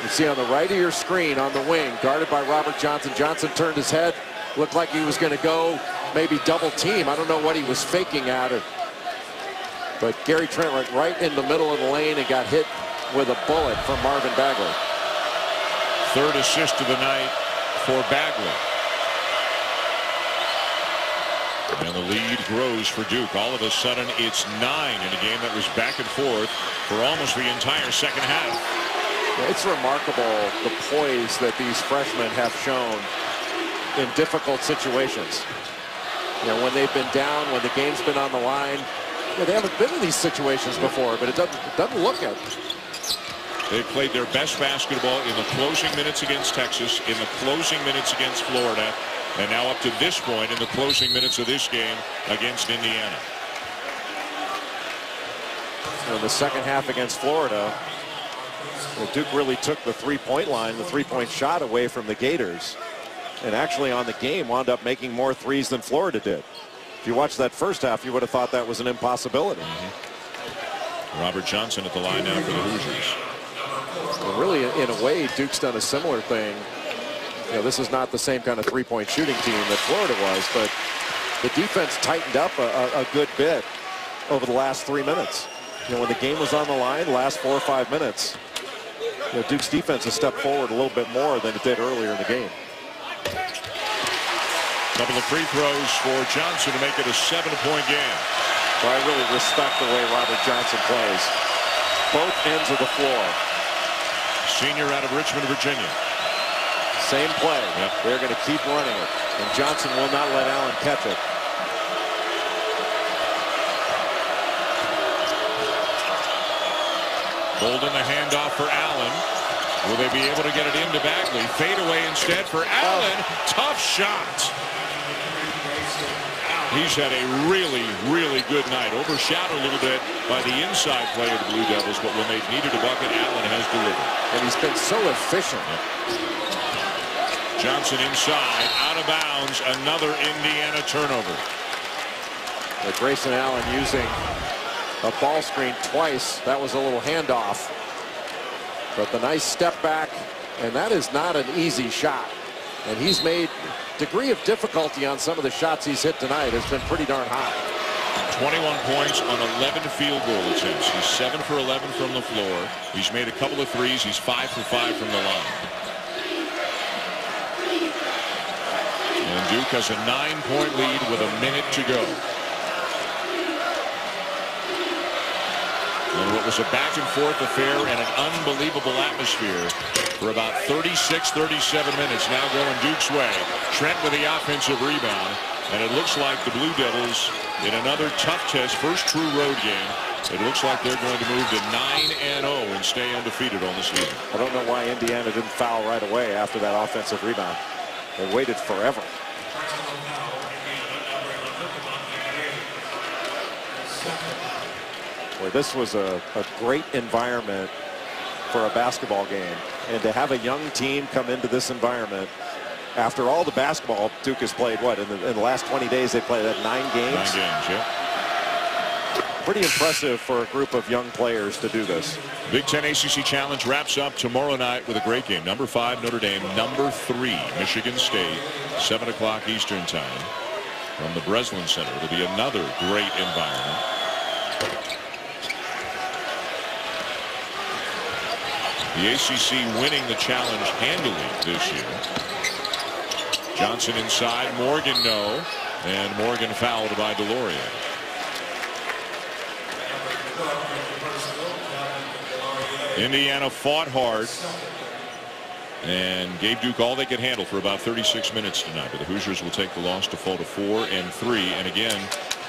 You see on the right of your screen on the wing, guarded by Robert Johnson. Johnson turned his head, looked like he was going to go maybe double team. I don't know what he was faking at. It. But Gary Trent went right in the middle of the lane and got hit with a bullet from Marvin Bagley. Third assist of the night for Bagley. And the lead grows for Duke. All of a sudden, it's nine in a game that was back and forth for almost the entire second half. It's remarkable the poise that these freshmen have shown in difficult situations. You know, when they've been down, when the game's been on the line, you know, they haven't been in these situations before, but it doesn't, it doesn't look it. They played their best basketball in the closing minutes against Texas, in the closing minutes against Florida, and now up to this point in the closing minutes of this game against Indiana. in the second half against Florida, well, Duke really took the three-point line, the three-point shot away from the Gators. And actually on the game wound up making more threes than Florida did. If you watched that first half, you would have thought that was an impossibility. Mm -hmm. Robert Johnson at the line now for the Hoosiers. Well, really, in a way, Duke's done a similar thing you know, this is not the same kind of three-point shooting team that Florida was, but the defense tightened up a, a, good bit over the last three minutes. You know, when the game was on the line, last four or five minutes, you know, Duke's defense has stepped forward a little bit more than it did earlier in the game. Couple of free throws for Johnson to make it a seven-point game. I really respect the way Robert Johnson plays. Both ends of the floor. Senior out of Richmond, Virginia. Same play. Yep. They're going to keep running it. And Johnson will not let Allen catch it. Bolden the handoff for Allen. Will they be able to get it into Bagley? Fade away instead for Allen. Oh. Tough shot. He's had a really, really good night. Overshadowed a little bit by the inside play of the Blue Devils, but when they've needed a bucket, Allen has delivered. And he's been so efficient. Johnson inside, out of bounds, another Indiana turnover. But Grayson Allen using a ball screen twice. That was a little handoff. But the nice step back, and that is not an easy shot. And he's made degree of difficulty on some of the shots he's hit tonight has been pretty darn high. 21 points on 11 field goal attempts. He's 7 for 11 from the floor. He's made a couple of threes. He's 5 for 5 from the line. Duke has a nine-point lead with a minute to go. And what was a back-and-forth affair and an unbelievable atmosphere for about 36, 37 minutes now going Duke's way. Trent with the offensive rebound. And it looks like the Blue Devils in another tough test, first true road game. It looks like they're going to move to 9 and 0 and stay undefeated on the season. I don't know why Indiana didn't foul right away after that offensive rebound. They waited forever. This was a, a great environment for a basketball game. And to have a young team come into this environment after all the basketball Duke has played, what, in the, in the last 20 days they played at nine games? Nine games, yeah. Pretty impressive for a group of young players to do this. Big Ten ACC Challenge wraps up tomorrow night with a great game. Number five, Notre Dame. Number three, Michigan State. 7 o'clock Eastern Time from the Breslin Center. It'll be another great environment. The ACC winning the challenge handily this year. Johnson inside. Morgan no. And Morgan fouled by DeLaurier. Indiana fought hard and gave Duke all they could handle for about 36 minutes tonight. But the Hoosiers will take the loss to fall to four and three. And again,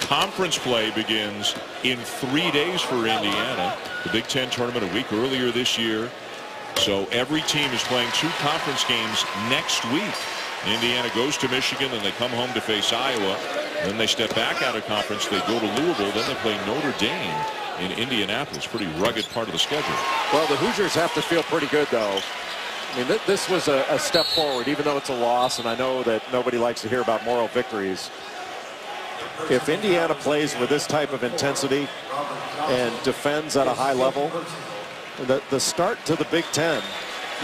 conference play begins in three days for Indiana. The Big Ten tournament a week earlier this year. So every team is playing two conference games next week. Indiana goes to Michigan and they come home to face Iowa. Then they step back out of conference. They go to Louisville. Then they play Notre Dame in Indianapolis. Pretty rugged part of the schedule. Well, the Hoosiers have to feel pretty good, though. I mean, th this was a, a, step forward, even though it's a loss, and I know that nobody likes to hear about moral victories. If Indiana plays with this type of intensity and defends at a high level, the, the start to the Big Ten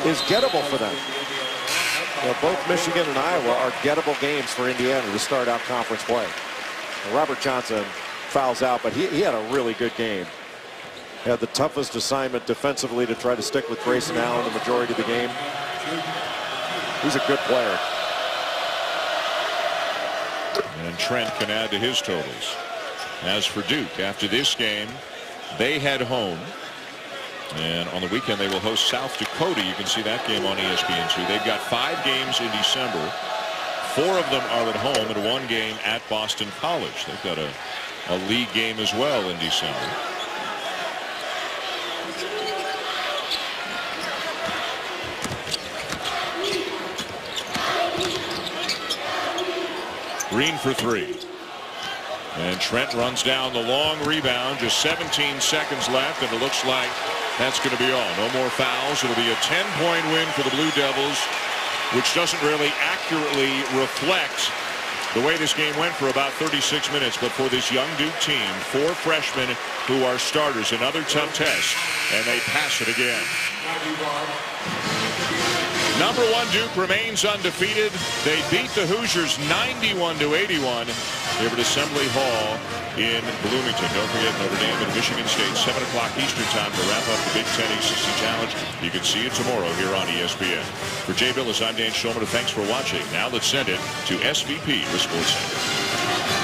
is gettable for them. Both Michigan and Iowa are gettable games for Indiana to start out conference play. Robert Johnson fouls out, but he, he had a really good game. Had the toughest assignment defensively to try to stick with Grayson Allen the majority of the game. He's a good player. And Trent can add to his totals. As for Duke, after this game, they head home. And on the weekend, they will host South Dakota. You can see that game on ESPN2. They've got five games in December. Four of them are at home and one game at Boston College. They've got a a league game as well in December. Green for three. And Trent runs down the long rebound. Just 17 seconds left, and it looks like that's going to be all. No more fouls. It'll be a 10-point win for the Blue Devils, which doesn't really accurately reflect the way this game went for about 36 minutes. But for this young Duke team, four freshmen who are starters, another tough test, and they pass it again. Number one Duke remains undefeated. They beat the Hoosiers 91 to 81 here at Assembly Hall in Bloomington. Don't forget Notre Dame and Michigan State 7 o'clock Eastern time to wrap up the Big Ten ACC Challenge. You can see it tomorrow here on ESPN. For Jay Bilas, I'm Dan Shulman. Thanks for watching. Now let's send it to SVP with SportsCenter.